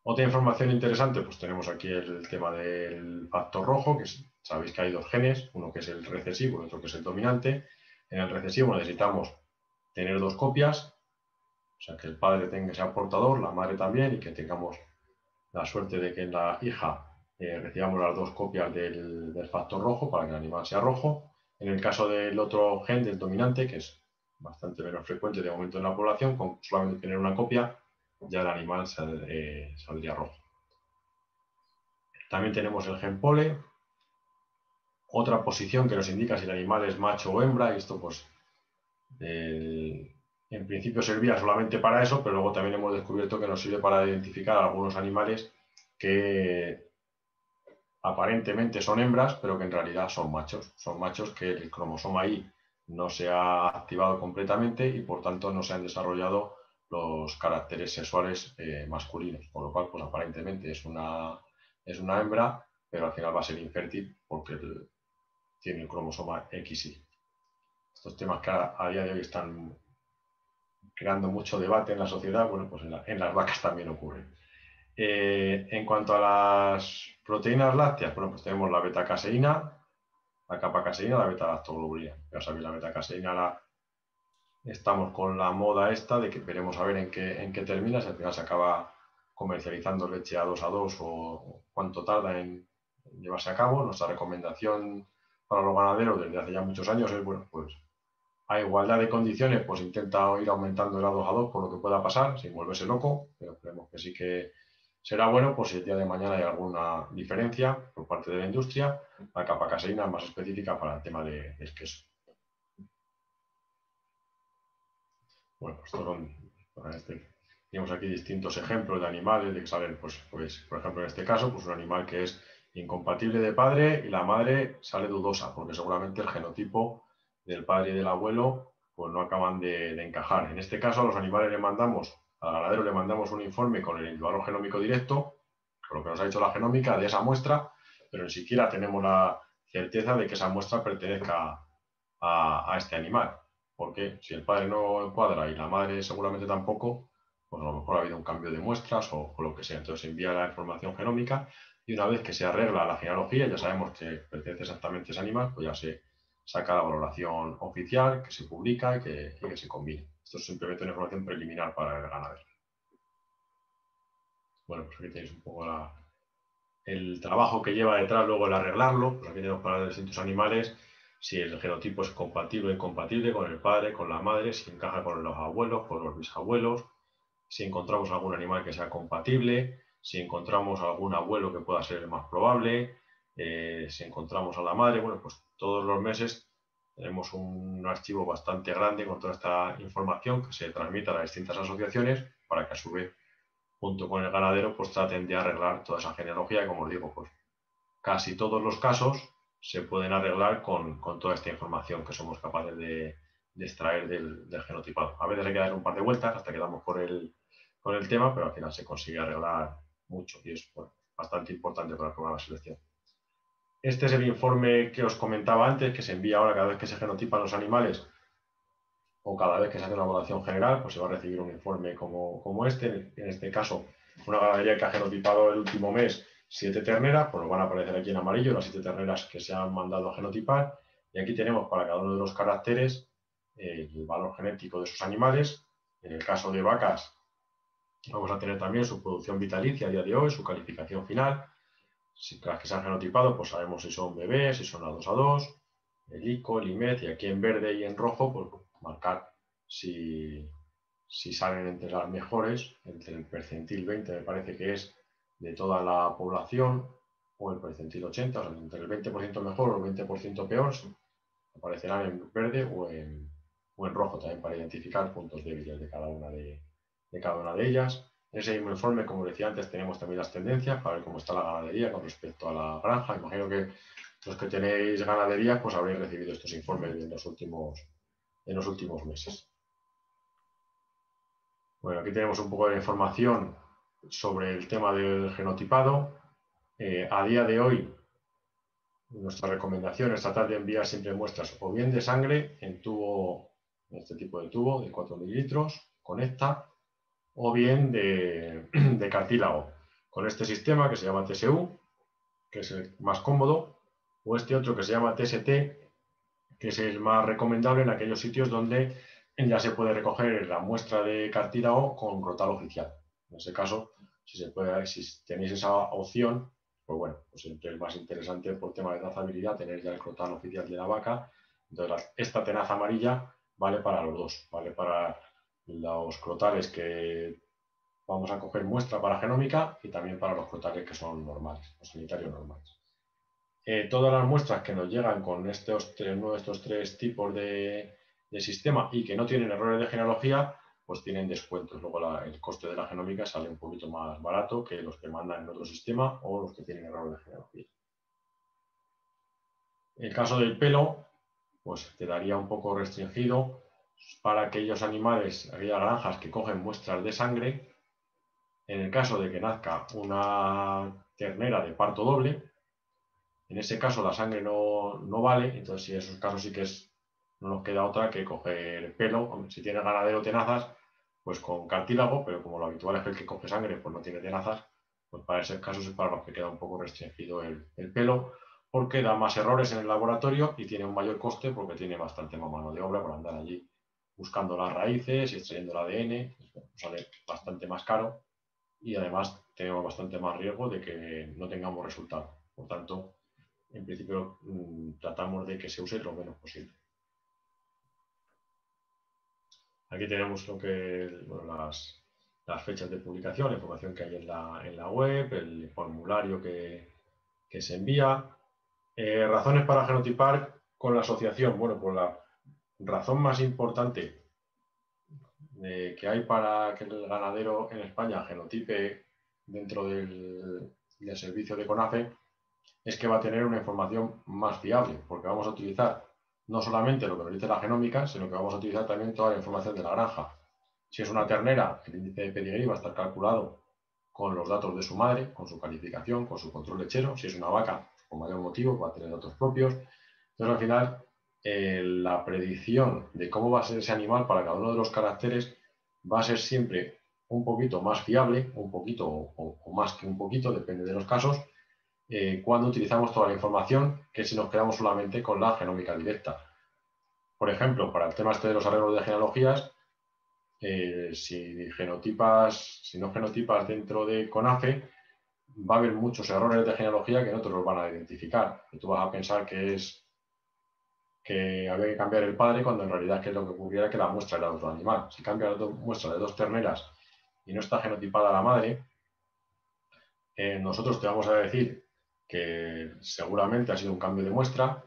A: Otra información interesante, pues tenemos aquí el tema del factor rojo, que sabéis que hay dos genes, uno que es el recesivo y otro que es el dominante. En el recesivo necesitamos tener dos copias, o sea, que el padre tenga ese portador, la madre también, y que tengamos la suerte de que en la hija eh, recibamos las dos copias del, del, factor rojo para que el animal sea rojo. En el caso del otro gen, del dominante, que es bastante menos frecuente de momento en la población, con solamente tener una copia, ya el animal eh, saldría rojo. También tenemos el gen pole, otra posición que nos indica si el animal es macho o hembra, y esto pues en principio servía solamente para eso, pero luego también hemos descubierto que nos sirve para identificar algunos animales que aparentemente son hembras, pero que en realidad son machos. Son machos que el cromosoma Y no se ha activado completamente y por tanto no se han desarrollado los caracteres sexuales eh, masculinos, con lo cual pues aparentemente es una, es una hembra, pero al final va a ser infértil porque tiene el cromosoma XY. Estos temas que a, día de hoy están creando mucho debate en la sociedad, bueno, pues en, las vacas también ocurre. Eh, en cuanto a las proteínas lácteas, bueno, pues tenemos la beta-caseína, la capa caseína, la beta-lactoglobulina. Ya sabéis, la beta-caseína estamos con la moda esta de que veremos a ver en qué, en qué termina, si al final se acaba comercializando leche a 2 a 2 o cuánto tarda en llevarse a cabo. Nuestra recomendación para los ganaderos desde hace ya muchos años es, bueno, pues a igualdad de condiciones, pues intenta ir aumentando el a 2 a 2 por lo que pueda pasar, sin volverse loco, pero creemos que sí que será bueno por si el día de mañana hay alguna diferencia por parte de la industria, la capa caseína más específica para el tema de, del queso. Bueno, pues este, tenemos aquí distintos ejemplos de animales de que salen, pues, pues, por ejemplo, en este caso, pues un animal que es incompatible de padre y la madre sale dudosa, porque seguramente el genotipo del padre y del abuelo pues no acaban de, encajar. En este caso, a los animales le mandamos al ganadero le mandamos un informe con el valor genómico directo, con lo que nos ha dicho la genómica de esa muestra, pero ni siquiera tenemos la certeza de que esa muestra pertenezca a, este animal. Porque si el padre no cuadra y la madre seguramente tampoco, pues a lo mejor ha habido un cambio de muestras o, lo que sea. Entonces envía la información genómica y una vez que se arregla la genealogía, ya sabemos que pertenece exactamente a ese animal, pues ya se, saca la valoración oficial que se publica y que, se combine. Esto es simplemente una información preliminar para el ganadero. Bueno, pues aquí tenéis un poco el trabajo que lleva detrás luego el arreglarlo. Pues aquí tenemos para distintos animales si el genotipo es compatible o incompatible con el padre, con la madre, si encaja con los abuelos, con los bisabuelos, si encontramos algún animal que sea compatible, si encontramos algún abuelo que pueda ser el más probable, eh, si encontramos a la madre, bueno, pues todos los meses tenemos un archivo bastante grande con toda esta información que se transmite a las distintas asociaciones para que a su vez, junto con el ganadero, pues traten de arreglar toda esa genealogía como os digo, pues casi todos los casos se pueden arreglar con, toda esta información que somos capaces de, extraer del, genotipado. A veces hay que dar un par de vueltas hasta que damos por el, con el tema, pero al final se consigue arreglar mucho y es bastante importante para programa de selección. Este es el informe que os comentaba antes, que se envía ahora cada vez que se genotipan los animales o cada vez que se hace una evaluación general, pues se va a recibir un informe como, como este. En este caso, una ganadería que ha genotipado el último mes siete terneras, pues nos van a aparecer aquí en amarillo las siete terneras que se han mandado a genotipar. Y aquí tenemos para cada uno de los caracteres el valor genético de sus animales. En el caso de vacas, vamos a tener también su producción vitalicia a día de hoy, su calificación final. Si las que se han genotipado, pues sabemos si son bebés, si son a 2 a 2, el ICO, el IMED, y aquí en verde y en rojo, pues marcar si, salen entre las mejores, entre el percentil 20 me parece que es de toda la población, o el percentil 80, o sea, entre el 20% mejor o el 20% peor, aparecerán en verde o en, o en, rojo también para identificar puntos débiles de cada una de, de cada una de ellas. En ese mismo informe, como decía antes, tenemos también las tendencias para ver cómo está la ganadería con respecto a la granja. Imagino que los que tenéis ganadería, pues habréis recibido estos informes en los últimos, en los últimos meses. Bueno, aquí tenemos un poco de información sobre el tema del genotipado. Eh, a día de hoy, nuestra recomendación es tratar de enviar siempre muestras o bien de sangre en tubo, en este tipo de tubo de 4 mililitros, conecta, o bien de, cartílago, con este sistema que se llama TSU, que es el más cómodo, o este otro que se llama TST, que es el más recomendable en aquellos sitios donde ya se puede recoger la muestra de cartílago con crotal oficial. En ese caso, si, se puede, si tenéis esa opción, pues bueno, pues siempre es más interesante por tema de trazabilidad tener ya el crotal oficial de la vaca. Entonces, esta tenaza amarilla vale para los dos, vale para los crotales que vamos a coger muestra para genómica y también para los crotales que son normales, los sanitarios normales. Eh, todas las muestras que nos llegan con estos tres, uno de estos tres tipos de, sistema y que no tienen errores de genealogía, pues tienen descuentos. Luego el coste de la genómica sale un poquito más barato que los que mandan en otro sistema o los que tienen errores de genealogía. El caso del pelo, pues quedaría un poco restringido para aquellos animales, aquellas granjas que cogen muestras de sangre, en el caso de que nazca una ternera de parto doble, en ese caso la sangre no, vale, entonces en esos casos sí que es, no nos queda otra que coger pelo, si tiene ganadero tenazas, pues con cartílago, pero como lo habitual es que el que coge sangre pues no tiene tenazas, pues para ese caso es para los que queda un poco restringido el, el pelo, porque da más errores en el laboratorio y tiene un mayor coste porque tiene bastante más mano de obra para andar allí buscando las raíces y extrayendo el ADN, sale bastante más caro y además tenemos bastante más riesgo de que no tengamos resultado. Por tanto, en principio mm, tratamos de que se use lo menos posible. Aquí tenemos lo que las, fechas de publicación, la información que hay en la, web, el formulario que, se envía. Eh, razones para genotipar con la asociación. Bueno, pues la razón más importante que hay para que el ganadero en España genotipe dentro del, servicio de CONAFE es que va a tener una información más fiable, porque vamos a utilizar no solamente lo que nos dice la genómica, sino que vamos a utilizar también toda la información de la granja. Si es una ternera, el índice de pedigrí va a estar calculado con los datos de su madre, con su calificación, con su control lechero. Si es una vaca, con mayor motivo, va a tener datos propios. Entonces, al final, eh, la predicción de cómo va a ser ese animal para cada uno de los caracteres va a ser siempre un poquito más fiable, un poquito o, más que un poquito, depende de los casos, eh, cuando utilizamos toda la información que si nos quedamos solamente con la genómica directa. Por ejemplo, para el tema este de los arreglos de genealogías, eh, si genotipas, si no genotipas dentro de CONAFE, va a haber muchos errores de genealogía que no te los van a identificar. Y tú vas a pensar que es que había que cambiar el padre cuando en realidad que lo que ocurría que la muestra era de otro animal. Si cambia la muestra de dos terneras y no está genotipada la madre, eh, nosotros te vamos a decir que seguramente ha sido un cambio de muestra,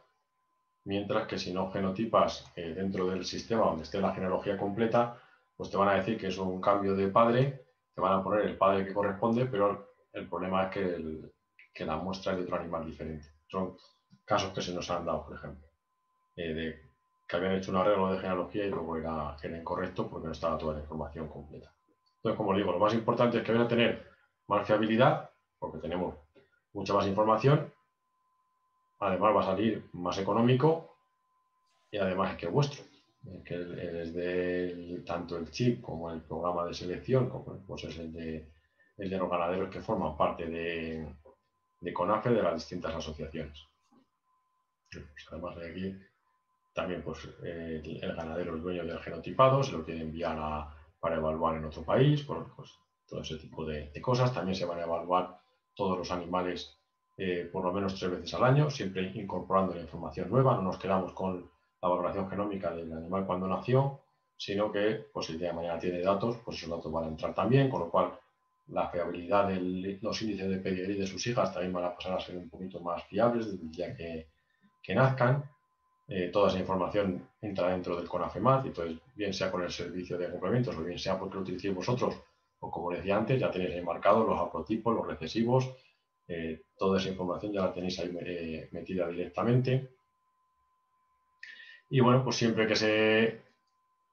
A: mientras que si no genotipas eh, dentro del sistema donde esté la genealogía completa, pues te van a decir que es un cambio de padre, te van a poner el padre que corresponde, pero el problema es que, que la muestra es de otro animal diferente. Son casos que se nos han dado, por ejemplo, eh, de que habían hecho un arreglo de genealogía y luego era, era incorrecto porque no estaba toda la información completa. Entonces, como digo, lo más importante es que van a tener más fiabilidad, porque tenemos mucha más información, además va a salir más económico y además es que es vuestro, que es de tanto el chip como el programa de selección, como pues es el de, el de los ganaderos que forman parte de, de CONAFE, de las distintas asociaciones. Pues además de aquí, también pues, el, ganadero, el dueño del genotipado, se lo quiere enviar para evaluar en otro país, pues todo ese tipo de cosas. También se van a evaluar todos los animales eh, por lo menos tres veces al año, siempre incorporando la información nueva, no nos quedamos con la valoración genómica del animal cuando nació, sino que pues, el día de mañana tiene datos, pues esos datos van a entrar también, con lo cual la fiabilidad de los índices de pedigrí de sus hijas también van a pasar a ser un poquito más fiables desde el día que, nazcan. Eh, toda esa información entra dentro del CONAFEMAT, entonces bien sea con el servicio de complementos o bien sea porque lo utilicéis vosotros o como decía antes, ya tenéis ahí marcados los aprotipos, los recesivos, eh, toda esa información ya la tenéis ahí eh, metida directamente. Y bueno, pues siempre que se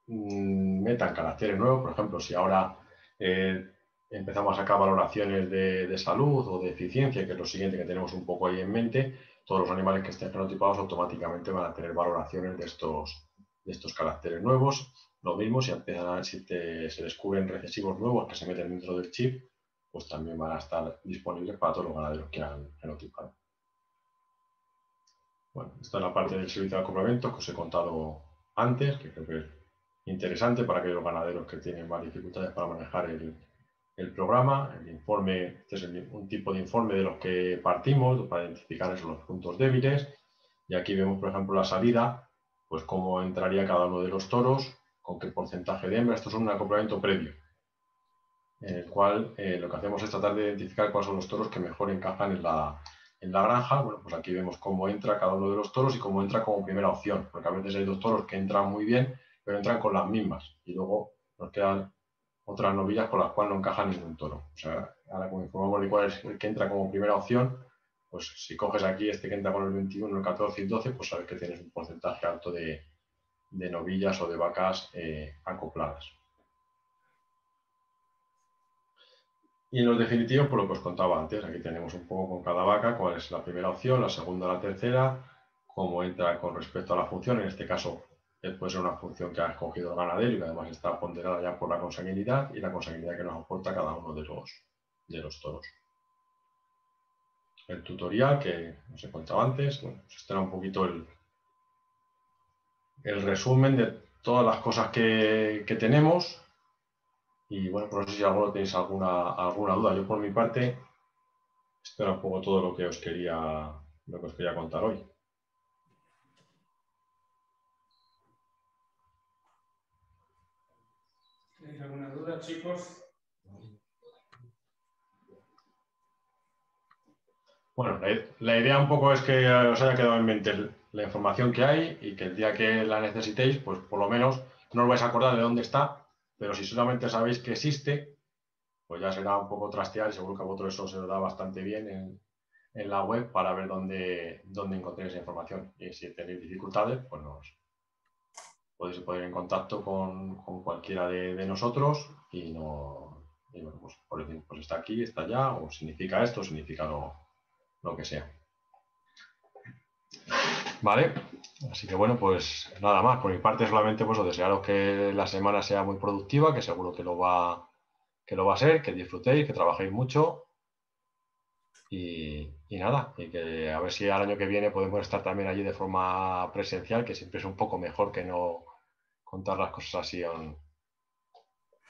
A: mm, metan caracteres nuevos, por ejemplo, si ahora empezamos a sacar valoraciones de, salud o de eficiencia, que es lo siguiente que tenemos un poco ahí en mente, todos los animales que estén genotipados automáticamente van a tener valoraciones de estos, de estos caracteres nuevos lo mismo, si, empiezan, si se descubren recesivos nuevos que se meten dentro del chip, pues también van a estar disponibles para todos los ganaderos que han genotipado. Bueno, esta es la parte del servicio de acoplamiento que os he contado antes, que creo que es interesante para aquellos ganaderos que tienen más dificultades para manejar el, programa. El informe, este es un tipo de informe de los que partimos para identificar esos los puntos débiles. Y aquí vemos, por ejemplo, la salida, pues cómo entraría cada uno de los toros, con qué porcentaje de hembra. Esto es un acoplamiento previo, en el cual eh, lo que hacemos es tratar de identificar cuáles son los toros que mejor encajan en la, en la granja. Bueno, pues aquí vemos cómo entra cada uno de los toros y cómo entra como primera opción, porque a veces hay dos toros que entran muy bien, pero entran con las mismas y luego nos quedan otras novillas con las cuales no encaja ningún toro. O sea, ahora como informamos de cuál es el que entra como primera opción, pues si coges aquí este que entra con el 21, el 14 y el 12, pues sabes que tienes un porcentaje alto de, de novillas o de vacas eh, acopladas. Y en los definitivos, por lo que os contaba antes, aquí tenemos un poco con cada vaca cuál es la primera opción, la segunda, la tercera, cómo entra con respecto a la función. En este caso, puede ser una función que ha escogido el ganadero y que además está ponderada ya por la consanguinidad y la consanguinidad que nos aporta cada uno de los, de los toros. El tutorial que os he contado antes, bueno, pues este era un poquito el, el resumen de todas las cosas que, tenemos. Y bueno, por no sé si alguno tenéis alguna, alguna duda. Yo por mi parte, esto era un poco todo lo que os quería, lo que os quería contar hoy.
C: ¿Tenéis alguna duda, chicos?
A: Bueno, la, idea un poco es que os haya quedado en mente la información que hay y que el día que la necesitéis, pues por lo menos no os vais a acordar de dónde está, pero si solamente sabéis que existe, pues ya será un poco trastear y seguro que a vosotros eso se os da bastante bien en, la web para ver dónde, dónde encontréis esa información. Y si tenéis dificultades, pues nos podéis poner en contacto con, cualquiera de, nosotros y, no, bueno, pues, por decir, pues está aquí, está allá, o significa esto, significa lo, lo que sea. Vale, así que bueno, pues nada más. Por mi parte solamente pues desearos que la semana sea muy productiva, que seguro que lo va, que lo va a ser, que disfrutéis, que trabajéis mucho Y, nada, y que a ver si al año que viene podemos estar también allí de forma presencial, que siempre es un poco mejor que no contar las cosas así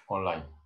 A: online.